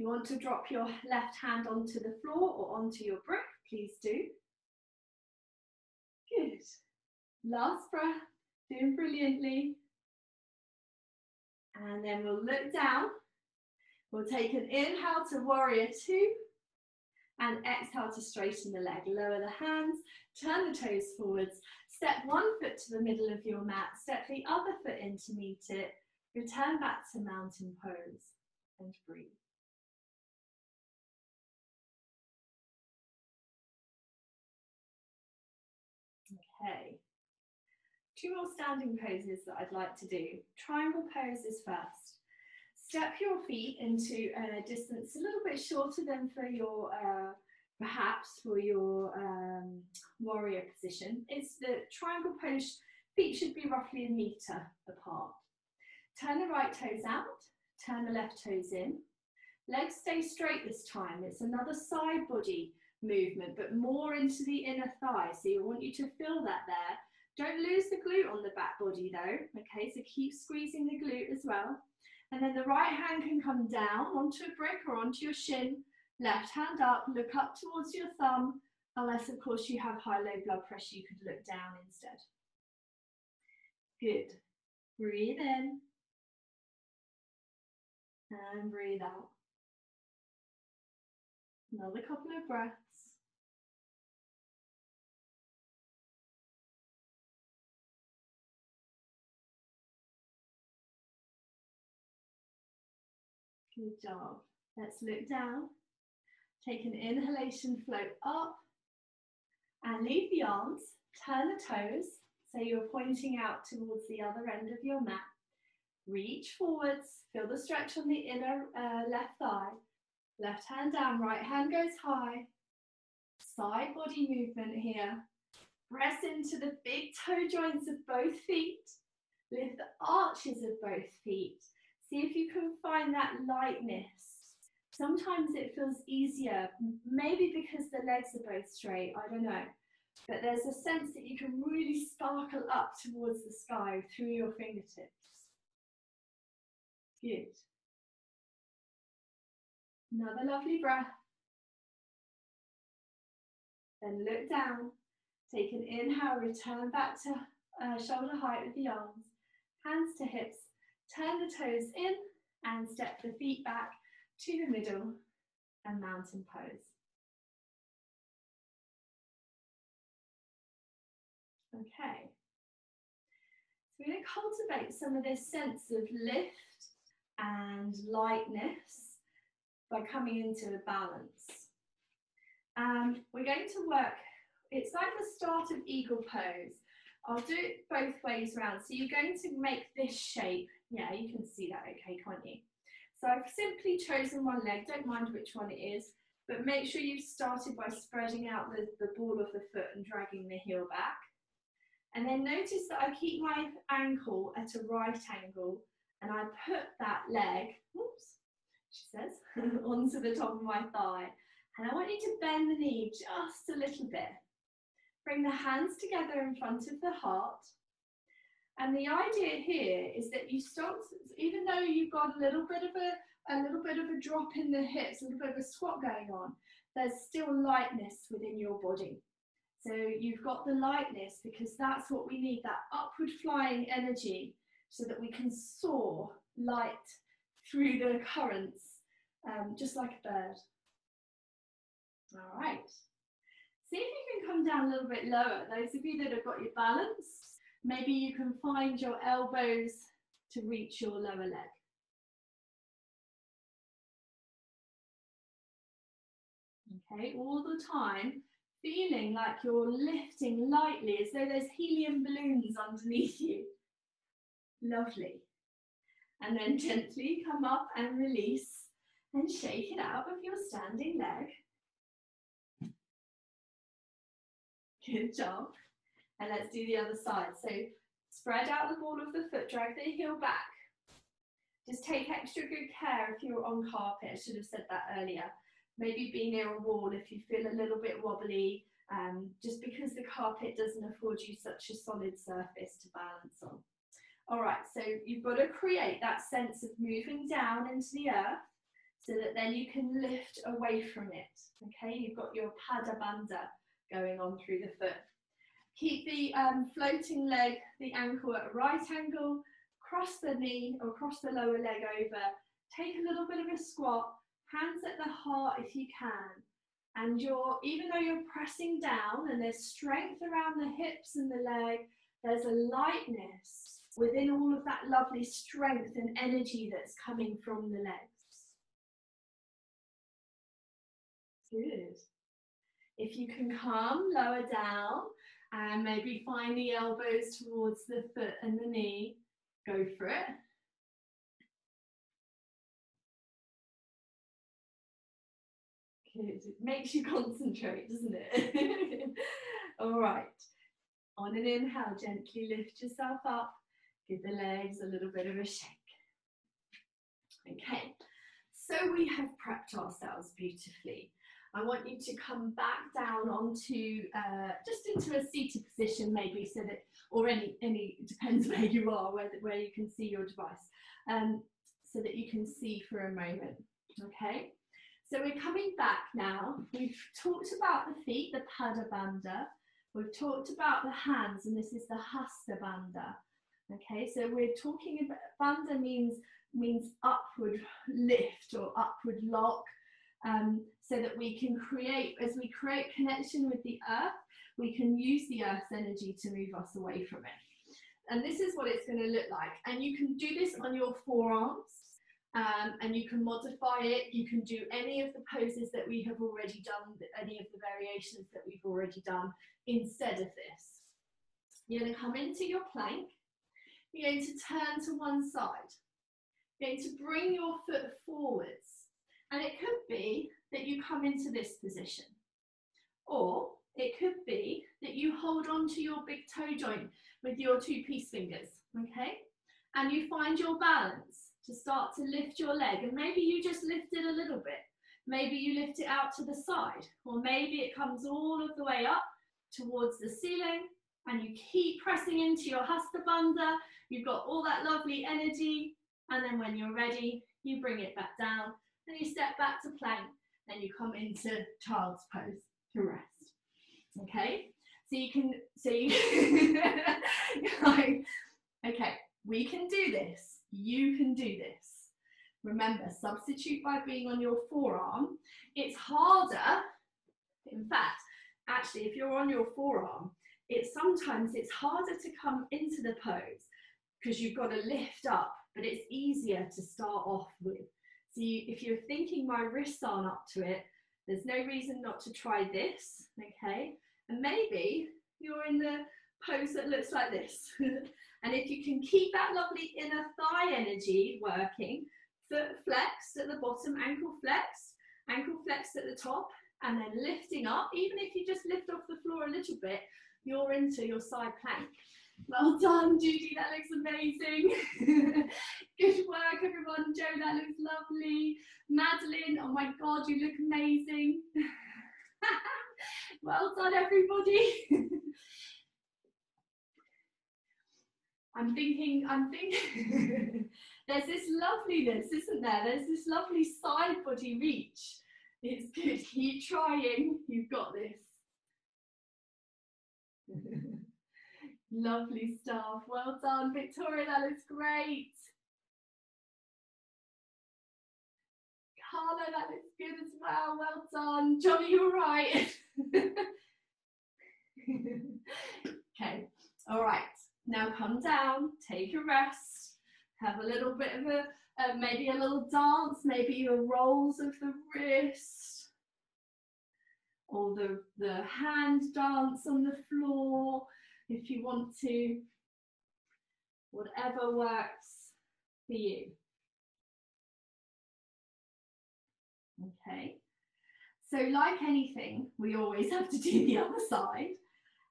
You want to drop your left hand onto the floor or onto your brick, please do. Good. Last breath, doing brilliantly. And then we'll look down. We'll take an inhale to warrior two and exhale to straighten the leg. Lower the hands, turn the toes forwards, step one foot to the middle of your mat, step the other foot in to meet it, return back to mountain pose and breathe. Okay. Two more standing poses that I'd like to do. Triangle pose is first. Step your feet into a distance a little bit shorter than for your, uh, perhaps for your um, warrior position. It's the triangle pose, feet should be roughly a meter apart. Turn the right toes out, turn the left toes in. Legs stay straight this time. It's another side body movement, but more into the inner thigh. So you want you to feel that there. Don't lose the glute on the back body though. Okay, so keep squeezing the glute as well. And then the right hand can come down onto a brick or onto your shin. Left hand up, look up towards your thumb. Unless of course you have high low blood pressure, you could look down instead. Good. Breathe in. And breathe out. Another couple of breaths. Good job. Let's look down. Take an inhalation, float up and leave the arms. Turn the toes so you're pointing out towards the other end of your mat. Reach forwards, feel the stretch on the inner uh, left thigh. Left hand down, right hand goes high. Side body movement here. Press into the big toe joints of both feet. Lift the arches of both feet. See if you can find that lightness. Sometimes it feels easier, maybe because the legs are both straight, I don't know. But there's a sense that you can really sparkle up towards the sky through your fingertips. Good. Another lovely breath. Then look down. Take an inhale, return back to uh, shoulder height with the arms. Hands to hips, Turn the toes in and step the feet back to the middle and mountain pose. Okay, we're going to cultivate some of this sense of lift and lightness by coming into a balance. Um, we're going to work, it's like the start of eagle pose. I'll do it both ways around. So you're going to make this shape. Yeah, you can see that okay, can't you? So I've simply chosen one leg, don't mind which one it is, but make sure you've started by spreading out the, the ball of the foot and dragging the heel back. And then notice that I keep my ankle at a right angle and I put that leg, oops, she says, onto the top of my thigh. And I want you to bend the knee just a little bit. Bring the hands together in front of the heart. And the idea here is that you start, even though you've got a little bit of a, a little bit of a drop in the hips, a little bit of a squat going on, there's still lightness within your body. So you've got the lightness because that's what we need, that upward flying energy so that we can soar light through the currents, um, just like a bird. All right. See if you can come down a little bit lower. Those of you that have got your balance, maybe you can find your elbows to reach your lower leg. Okay, all the time, feeling like you're lifting lightly as though there's helium balloons underneath you. Lovely. And then gently come up and release and shake it out of your standing leg. Good job. And let's do the other side. So spread out the ball of the foot, drag the heel back. Just take extra good care if you're on carpet. I should have said that earlier. Maybe be near a wall if you feel a little bit wobbly, um, just because the carpet doesn't afford you such a solid surface to balance on. All right, so you've got to create that sense of moving down into the earth so that then you can lift away from it. Okay, you've got your pada bandha going on through the foot. Keep the um, floating leg, the ankle at a right angle, cross the knee or cross the lower leg over, take a little bit of a squat, hands at the heart if you can. And you're, even though you're pressing down and there's strength around the hips and the leg, there's a lightness within all of that lovely strength and energy that's coming from the legs. Good. If you can come lower down and maybe find the elbows towards the foot and the knee, go for it. Good. It makes you concentrate, doesn't it? All right. On an inhale, gently lift yourself up. Give the legs a little bit of a shake. Okay, so we have prepped ourselves beautifully. I want you to come back down onto uh, just into a seated position, maybe, so that, or any, any depends where you are, where, where you can see your device, um, so that you can see for a moment. Okay, so we're coming back now. We've talked about the feet, the pada bandha. We've talked about the hands, and this is the hasta bandha. Okay, so we're talking about bandha means means upward lift or upward lock um, so that we can create, as we create connection with the earth, we can use the earth's energy to move us away from it. And this is what it's going to look like. And you can do this on your forearms. Um, and you can modify it. You can do any of the poses that we have already done, any of the variations that we've already done instead of this. You're going to come into your plank. You're going to turn to one side. You're going to bring your foot forwards and it could be that you come into this position. Or it could be that you hold on to your big toe joint with your two peace fingers, okay? And you find your balance to start to lift your leg. And maybe you just lift it a little bit. Maybe you lift it out to the side. Or maybe it comes all of the way up towards the ceiling and you keep pressing into your hasta bandha. You've got all that lovely energy. And then when you're ready, you bring it back down then you step back to plank, then you come into child's pose to rest. Okay, so you can, so you, like, okay, we can do this, you can do this. Remember, substitute by being on your forearm. It's harder, in fact, actually, if you're on your forearm, it's sometimes it's harder to come into the pose because you've got to lift up, but it's easier to start off with. So you, if you're thinking my wrists aren't up to it, there's no reason not to try this, okay? And maybe you're in the pose that looks like this. and if you can keep that lovely inner thigh energy working, foot flexed at the bottom, ankle flexed, ankle flexed at the top, and then lifting up, even if you just lift off the floor a little bit, you're into your side plank. Well done, Judy, that looks amazing. Good work, everyone. Joe, that looks lovely. Madeline, oh my God, you look amazing. well done, everybody. I'm thinking, I'm thinking, there's this loveliness, isn't there? There's this lovely side body reach. It's good, keep trying, you've got this. Lovely stuff, well done, Victoria, that looks great. Carla, that looks good as well, well done. Johnny, you're right. okay, all right. Now come down, take a rest, have a little bit of a, uh, maybe a little dance, maybe your rolls of the wrist, or the, the hand dance on the floor if you want to, whatever works for you. Okay, so like anything, we always have to do the other side.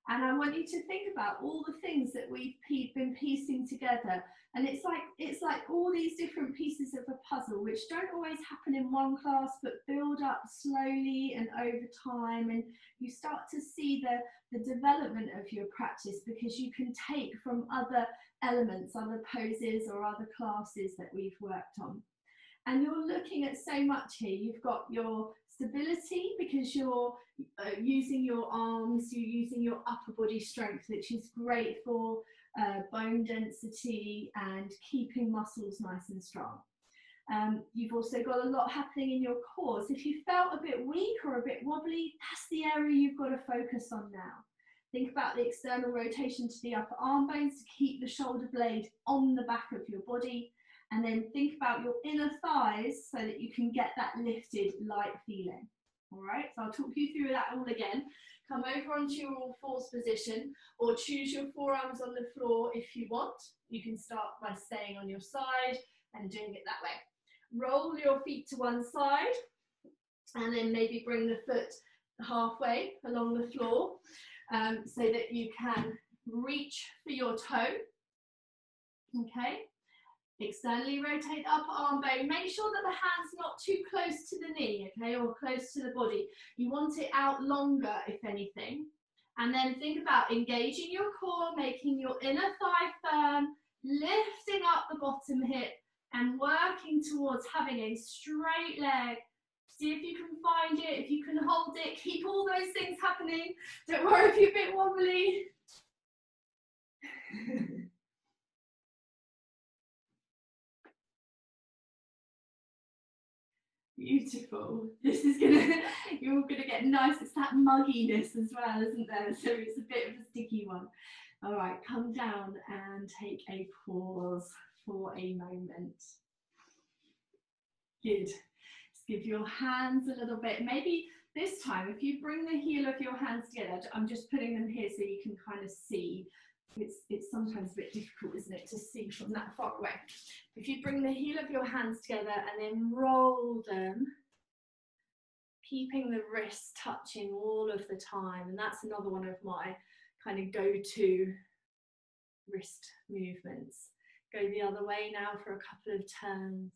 And I want you to think about all the things that we've been piecing together. And it's like it's like all these different pieces of a puzzle, which don't always happen in one class, but build up slowly and over time. And you start to see the, the development of your practice because you can take from other elements, other poses or other classes that we've worked on. And you're looking at so much here. You've got your stability because you're uh, using your arms, you're using your upper body strength, which is great for uh, bone density and keeping muscles nice and strong. Um, you've also got a lot happening in your core. If you felt a bit weak or a bit wobbly, that's the area you've got to focus on now. Think about the external rotation to the upper arm bones to keep the shoulder blade on the back of your body and then think about your inner thighs so that you can get that lifted light feeling. All right, so I'll talk you through that all again. Come over onto your all fours position or choose your forearms on the floor if you want. You can start by staying on your side and doing it that way. Roll your feet to one side and then maybe bring the foot halfway along the floor um, so that you can reach for your toe. Okay, Externally rotate the upper arm bone. Make sure that the hand's not too close to the knee, okay, or close to the body. You want it out longer, if anything. And then think about engaging your core, making your inner thigh firm, lifting up the bottom hip, and working towards having a straight leg. See if you can find it, if you can hold it, keep all those things happening. Don't worry if you're a bit wobbly. Beautiful. This is gonna, you're all gonna get nice. It's that mugginess as well, isn't there? So it's a bit of a sticky one. All right, come down and take a pause for a moment. Good. Just give your hands a little bit. Maybe this time, if you bring the heel of your hands together, I'm just putting them here so you can kind of see it's, it's sometimes a bit difficult, isn't it, to see from that far away. If you bring the heel of your hands together and then roll them, keeping the wrists touching all of the time, and that's another one of my kind of go-to wrist movements. Go the other way now for a couple of turns.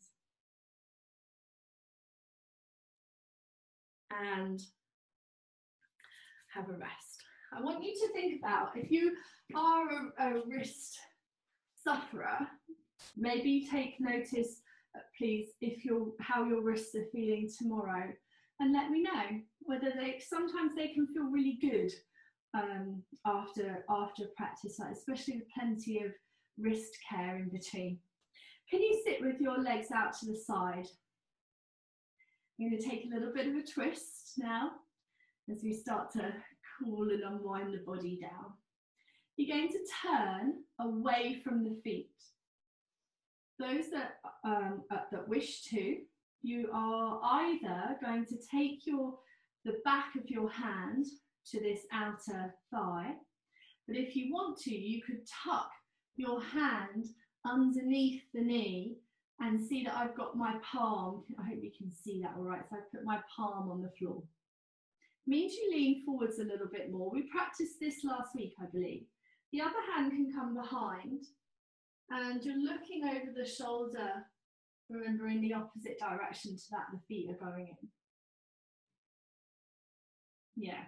And have a rest. I want you to think about if you are a, a wrist sufferer, maybe take notice, uh, please, if you're how your wrists are feeling tomorrow, and let me know whether they sometimes they can feel really good um, after after practice, especially with plenty of wrist care in between. Can you sit with your legs out to the side? I'm going to take a little bit of a twist now as we start to cool and unwind the body down. you're going to turn away from the feet. Those that, um, uh, that wish to, you are either going to take your the back of your hand to this outer thigh, but if you want to, you could tuck your hand underneath the knee and see that I've got my palm. I hope you can see that all right. So I put my palm on the floor. Means you lean forwards a little bit more. We practiced this last week, I believe. The other hand can come behind and you're looking over the shoulder, remember in the opposite direction to that the feet are going in. Yeah.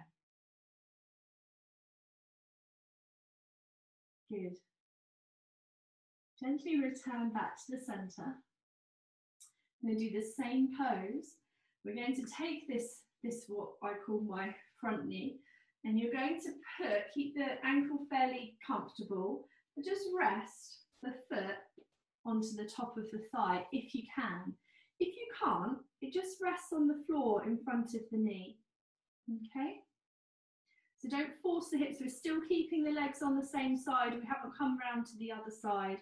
Good. Gently return back to the center. I'm going to do the same pose. We're going to take this, this what I call my front knee, and you're going to put, keep the ankle fairly comfortable, but just rest the foot onto the top of the thigh if you can. If you can't, it just rests on the floor in front of the knee. Okay? So don't force the hips. We're still keeping the legs on the same side. We haven't come round to the other side.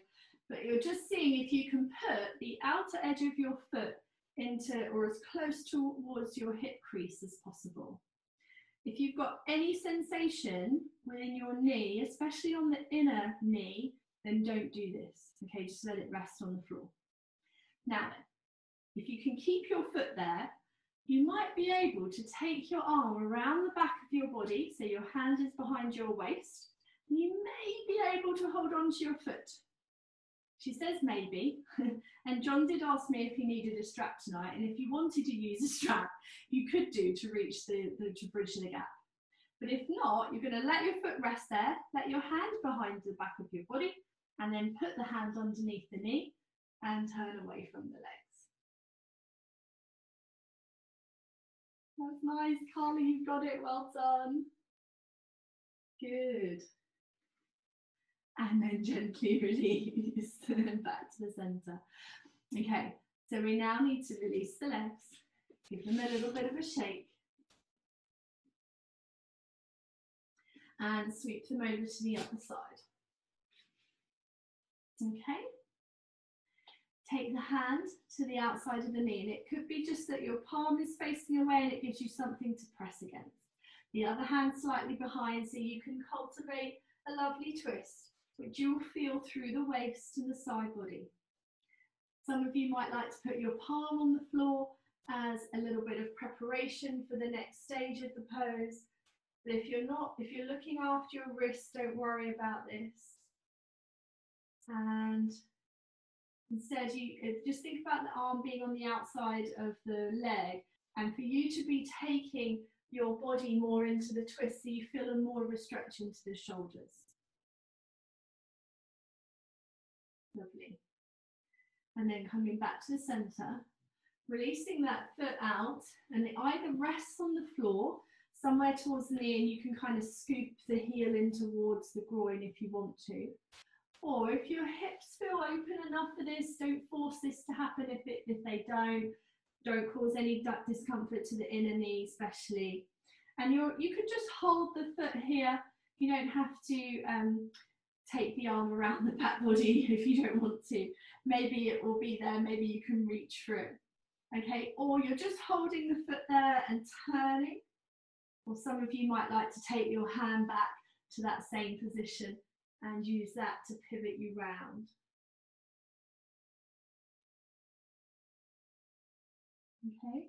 But you're just seeing if you can put the outer edge of your foot into or as close towards your hip crease as possible. If you've got any sensation within your knee, especially on the inner knee, then don't do this. Okay, just let it rest on the floor. Now, if you can keep your foot there, you might be able to take your arm around the back of your body, so your hand is behind your waist, and you may be able to hold on to your foot. She says maybe, and John did ask me if he needed a strap tonight, and if you wanted to use a strap, you could do to reach the, the to bridge the gap. But if not, you're going to let your foot rest there, let your hand behind the back of your body, and then put the hand underneath the knee and turn away from the legs. That's nice, Carly, you've got it, well done. Good. And then gently release back to the center. Okay, so we now need to release the legs, give them a little bit of a shake. And sweep them over to the other side. Okay. Take the hand to the outside of the knee, and it could be just that your palm is facing away and it gives you something to press against. The other hand slightly behind so you can cultivate a lovely twist, which you'll feel through the waist and the side body. Some of you might like to put your palm on the floor as a little bit of preparation for the next stage of the pose. But if you're not, if you're looking after your wrist, don't worry about this and instead you uh, just think about the arm being on the outside of the leg and for you to be taking your body more into the twist so you feel a more of a stretch into the shoulders. Lovely. And then coming back to the center, releasing that foot out and it either rests on the floor somewhere towards the knee and you can kind of scoop the heel in towards the groin if you want to or if your hips feel open enough for this, don't force this to happen if, it, if they don't. Don't cause any discomfort to the inner knee, especially. And you're, you can just hold the foot here. You don't have to um, take the arm around the back body if you don't want to. Maybe it will be there, maybe you can reach through. Okay, or you're just holding the foot there and turning. Or some of you might like to take your hand back to that same position and use that to pivot you round. Okay.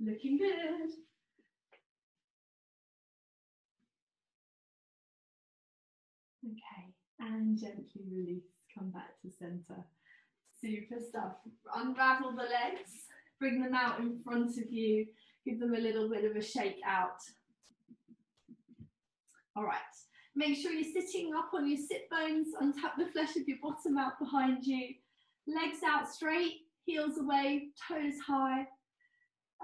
Looking good. And gently release, come back to center. Super stuff. Unravel the legs, bring them out in front of you, give them a little bit of a shake out. All right, make sure you're sitting up on your sit bones, untap the flesh of your bottom out behind you, legs out straight, heels away, toes high.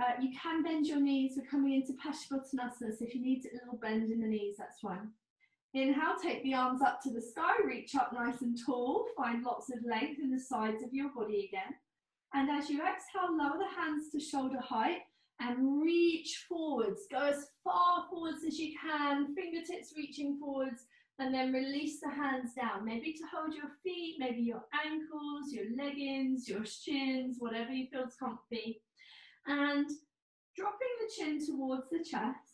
Uh, you can bend your knees. We're coming into Paschimottanasana, so if you need a little bend in the knees, that's fine. Inhale, take the arms up to the sky, reach up nice and tall, find lots of length in the sides of your body again. And as you exhale, lower the hands to shoulder height and reach forwards. Go as far forwards as you can, fingertips reaching forwards, and then release the hands down. Maybe to hold your feet, maybe your ankles, your leggings, your shins, whatever you feels comfy. And dropping the chin towards the chest,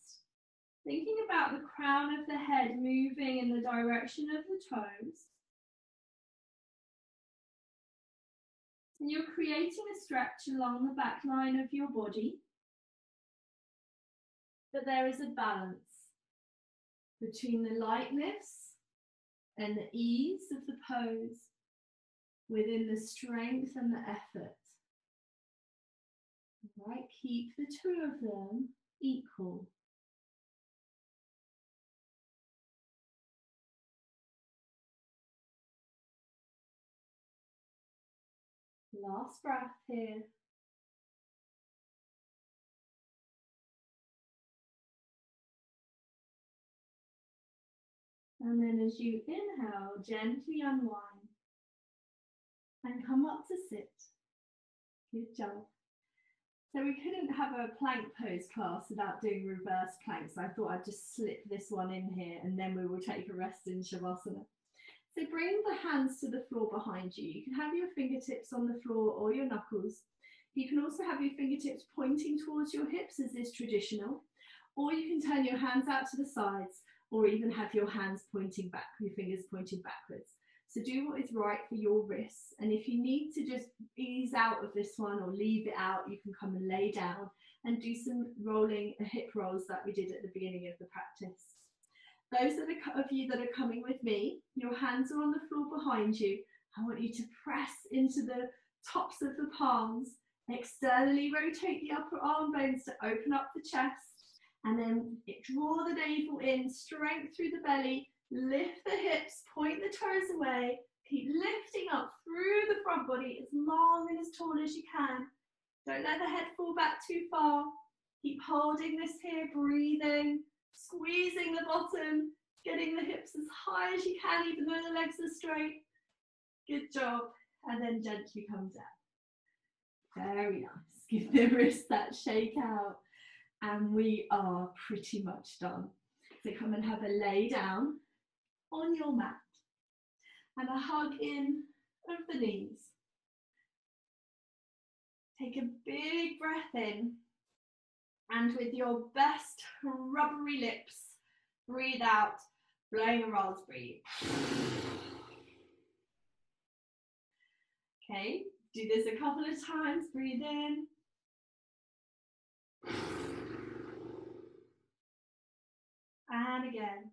thinking about the crown of the head moving in the direction of the toes. And you're creating a stretch along the back line of your body. But there is a balance between the lightness and the ease of the pose within the strength and the effort. Right, keep the two of them equal. Last breath here. And then as you inhale, gently unwind and come up to sit. Good job. So we couldn't have a plank pose class without doing reverse planks. I thought I'd just slip this one in here and then we will take a rest in Shavasana. So bring the hands to the floor behind you. You can have your fingertips on the floor or your knuckles. You can also have your fingertips pointing towards your hips as is traditional, or you can turn your hands out to the sides or even have your hands pointing back, your fingers pointing backwards. So do what is right for your wrists. And if you need to just ease out of this one or leave it out, you can come and lay down and do some rolling uh, hip rolls that we did at the beginning of the practice. Those of you that are coming with me, your hands are on the floor behind you. I want you to press into the tops of the palms, externally rotate the upper arm bones to open up the chest and then draw the navel in, strength through the belly, lift the hips, point the toes away, keep lifting up through the front body as long and as tall as you can. Don't let the head fall back too far. Keep holding this here, breathing, squeezing the bottom, getting the hips as high as you can, even though the legs are straight. Good job. And then gently come down. Very nice. Give the wrist that shake out and we are pretty much done. So come and have a lay down on your mat and a hug in of the knees. Take a big breath in and with your best rubbery lips, breathe out, blowing a raspberry. Okay, do this a couple of times, breathe in. And again.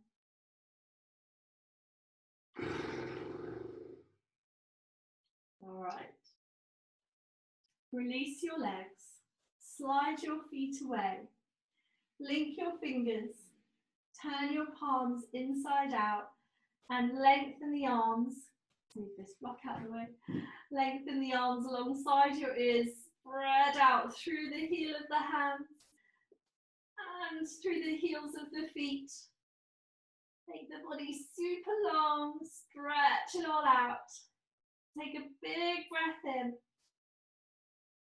All right. Release your legs. Slide your feet away. Link your fingers. Turn your palms inside out and lengthen the arms. Move this block out of the way. Lengthen the arms alongside your ears. Spread out through the heel of the hands and through the heels of the feet. Make the body super long, stretch it all out. Take a big breath in.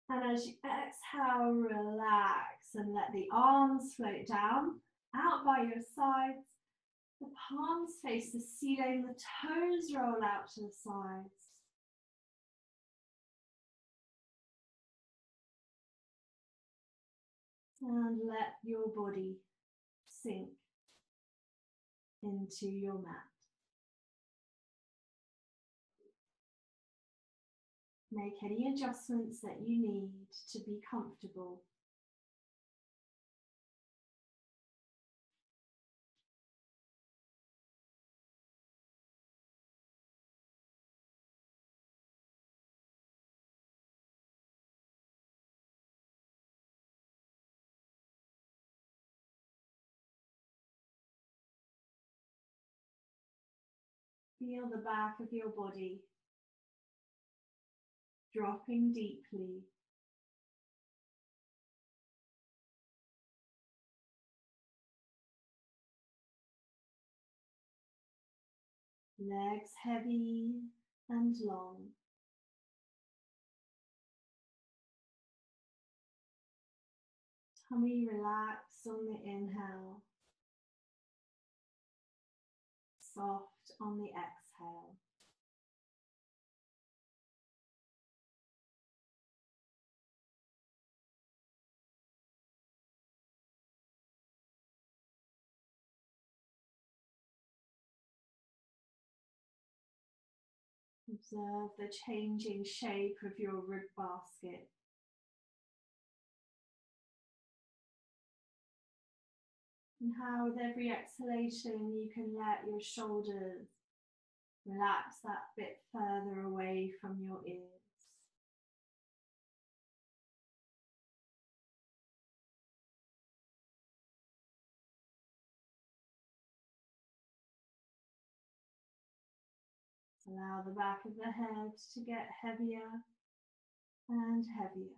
And as you exhale, relax and let the arms float down, out by your sides. The palms face the ceiling, the toes roll out to the sides. and let your body sink into your mat. Make any adjustments that you need to be comfortable. Feel the back of your body dropping deeply. Legs heavy and long. Tummy relax on the inhale, soft on the exhale. Observe the changing shape of your rib basket. And how, with every exhalation, you can let your shoulders relax that bit further away from your ears. Allow the back of the head to get heavier and heavier.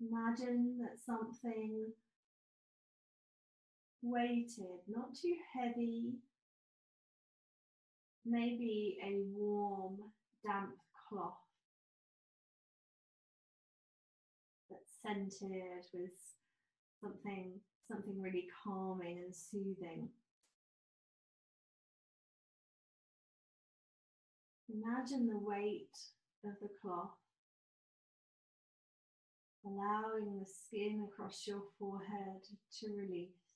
Imagine that something weighted, not too heavy, maybe a warm, damp cloth that's scented with something something really calming and soothing. Imagine the weight of the cloth allowing the skin across your forehead to release.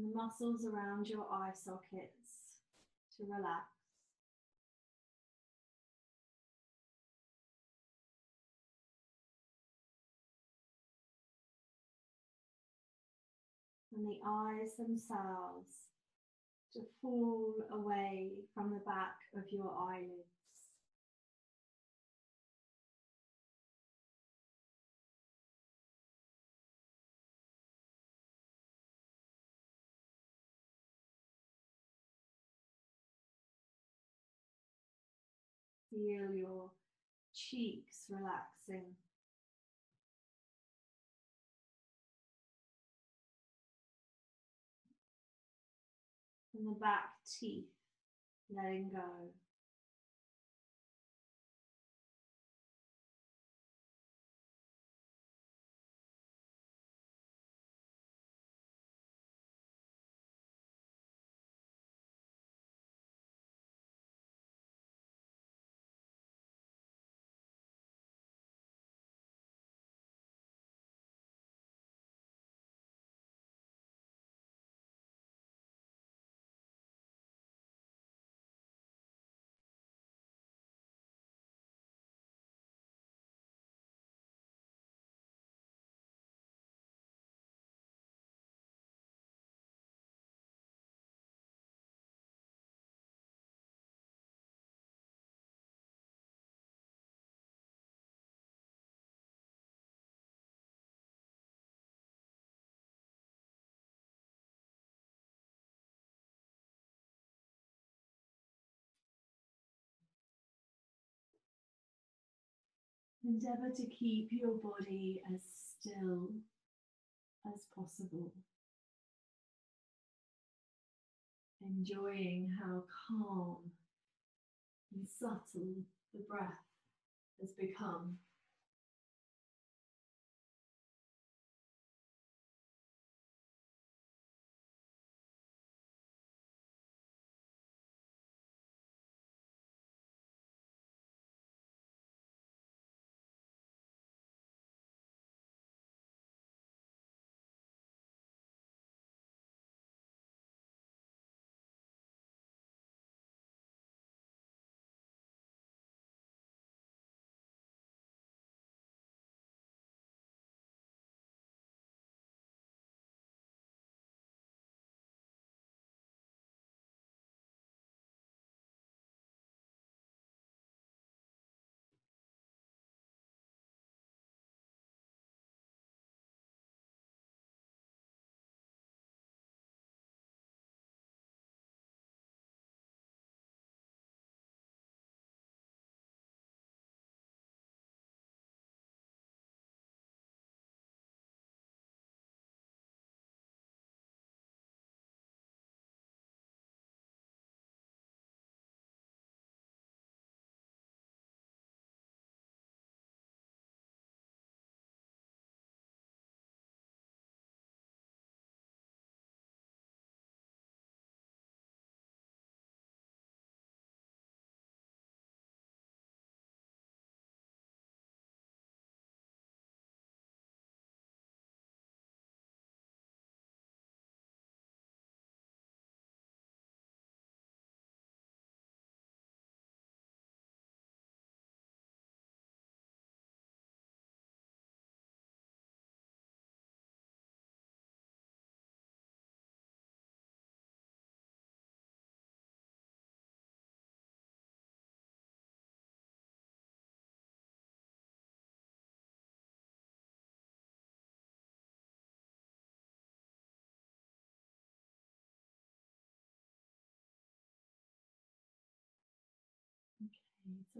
And the muscles around your eye sockets to relax. And the eyes themselves to fall away from the back of your eyelids. Feel your cheeks relaxing. And the back teeth letting go. Endeavour to keep your body as still as possible. Enjoying how calm and subtle the breath has become.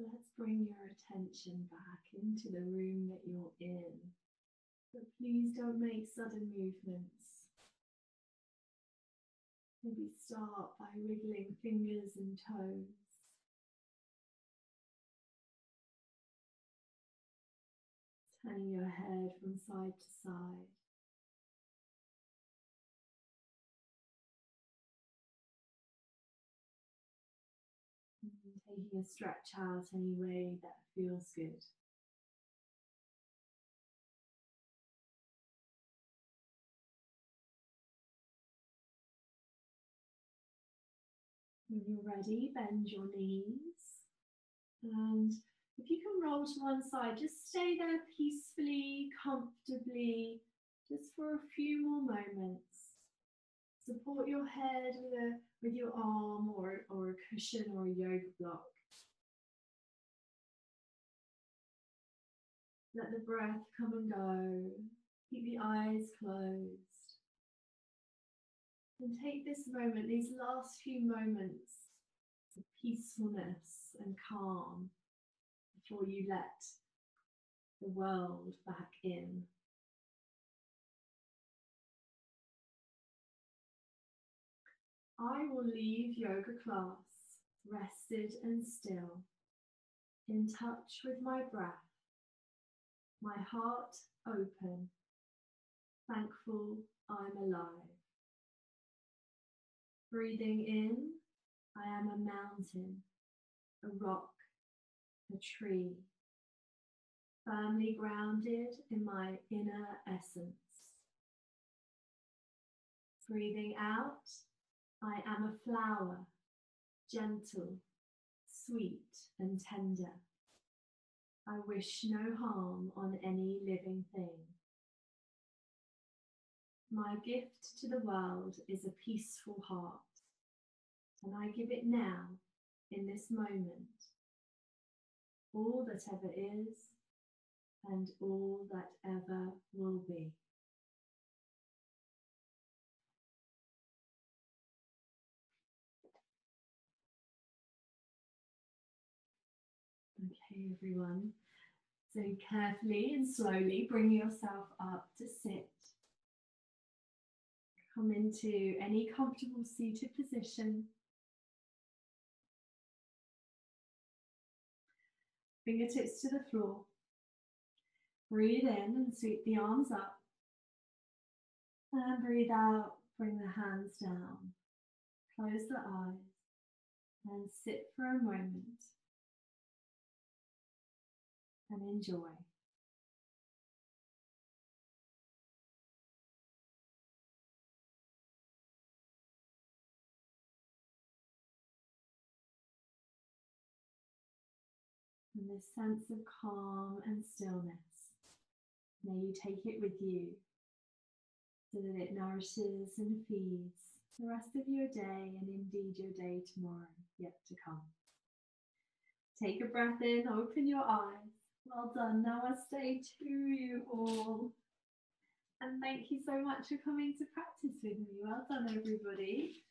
Let's bring your attention back into the room that you're in. But please don't make sudden movements. Maybe start by wiggling fingers and toes. Turning your head from side to side. Taking a stretch out any way that feels good. When you're ready, bend your knees. And if you can roll to one side, just stay there peacefully, comfortably, just for a few more moments. Support your head with, a, with your arm or, or a cushion or a yoga block. Let the breath come and go. Keep the eyes closed. And take this moment, these last few moments of peacefulness and calm before you let the world back in. I will leave yoga class rested and still, in touch with my breath, my heart open, thankful I'm alive. Breathing in, I am a mountain, a rock, a tree, firmly grounded in my inner essence. Breathing out, I am a flower, gentle, sweet, and tender. I wish no harm on any living thing. My gift to the world is a peaceful heart, and I give it now, in this moment, all that ever is and all that ever will be. Everyone. So carefully and slowly bring yourself up to sit. Come into any comfortable seated position. Fingertips to the floor. Breathe in and sweep the arms up. And breathe out, bring the hands down. Close the eyes and sit for a moment and enjoy. And this sense of calm and stillness, may you take it with you so that it nourishes and feeds the rest of your day and indeed your day tomorrow yet to come. Take a breath in, open your eyes. Well done. Namaste to you all. And thank you so much for coming to practice with me. Well done, everybody.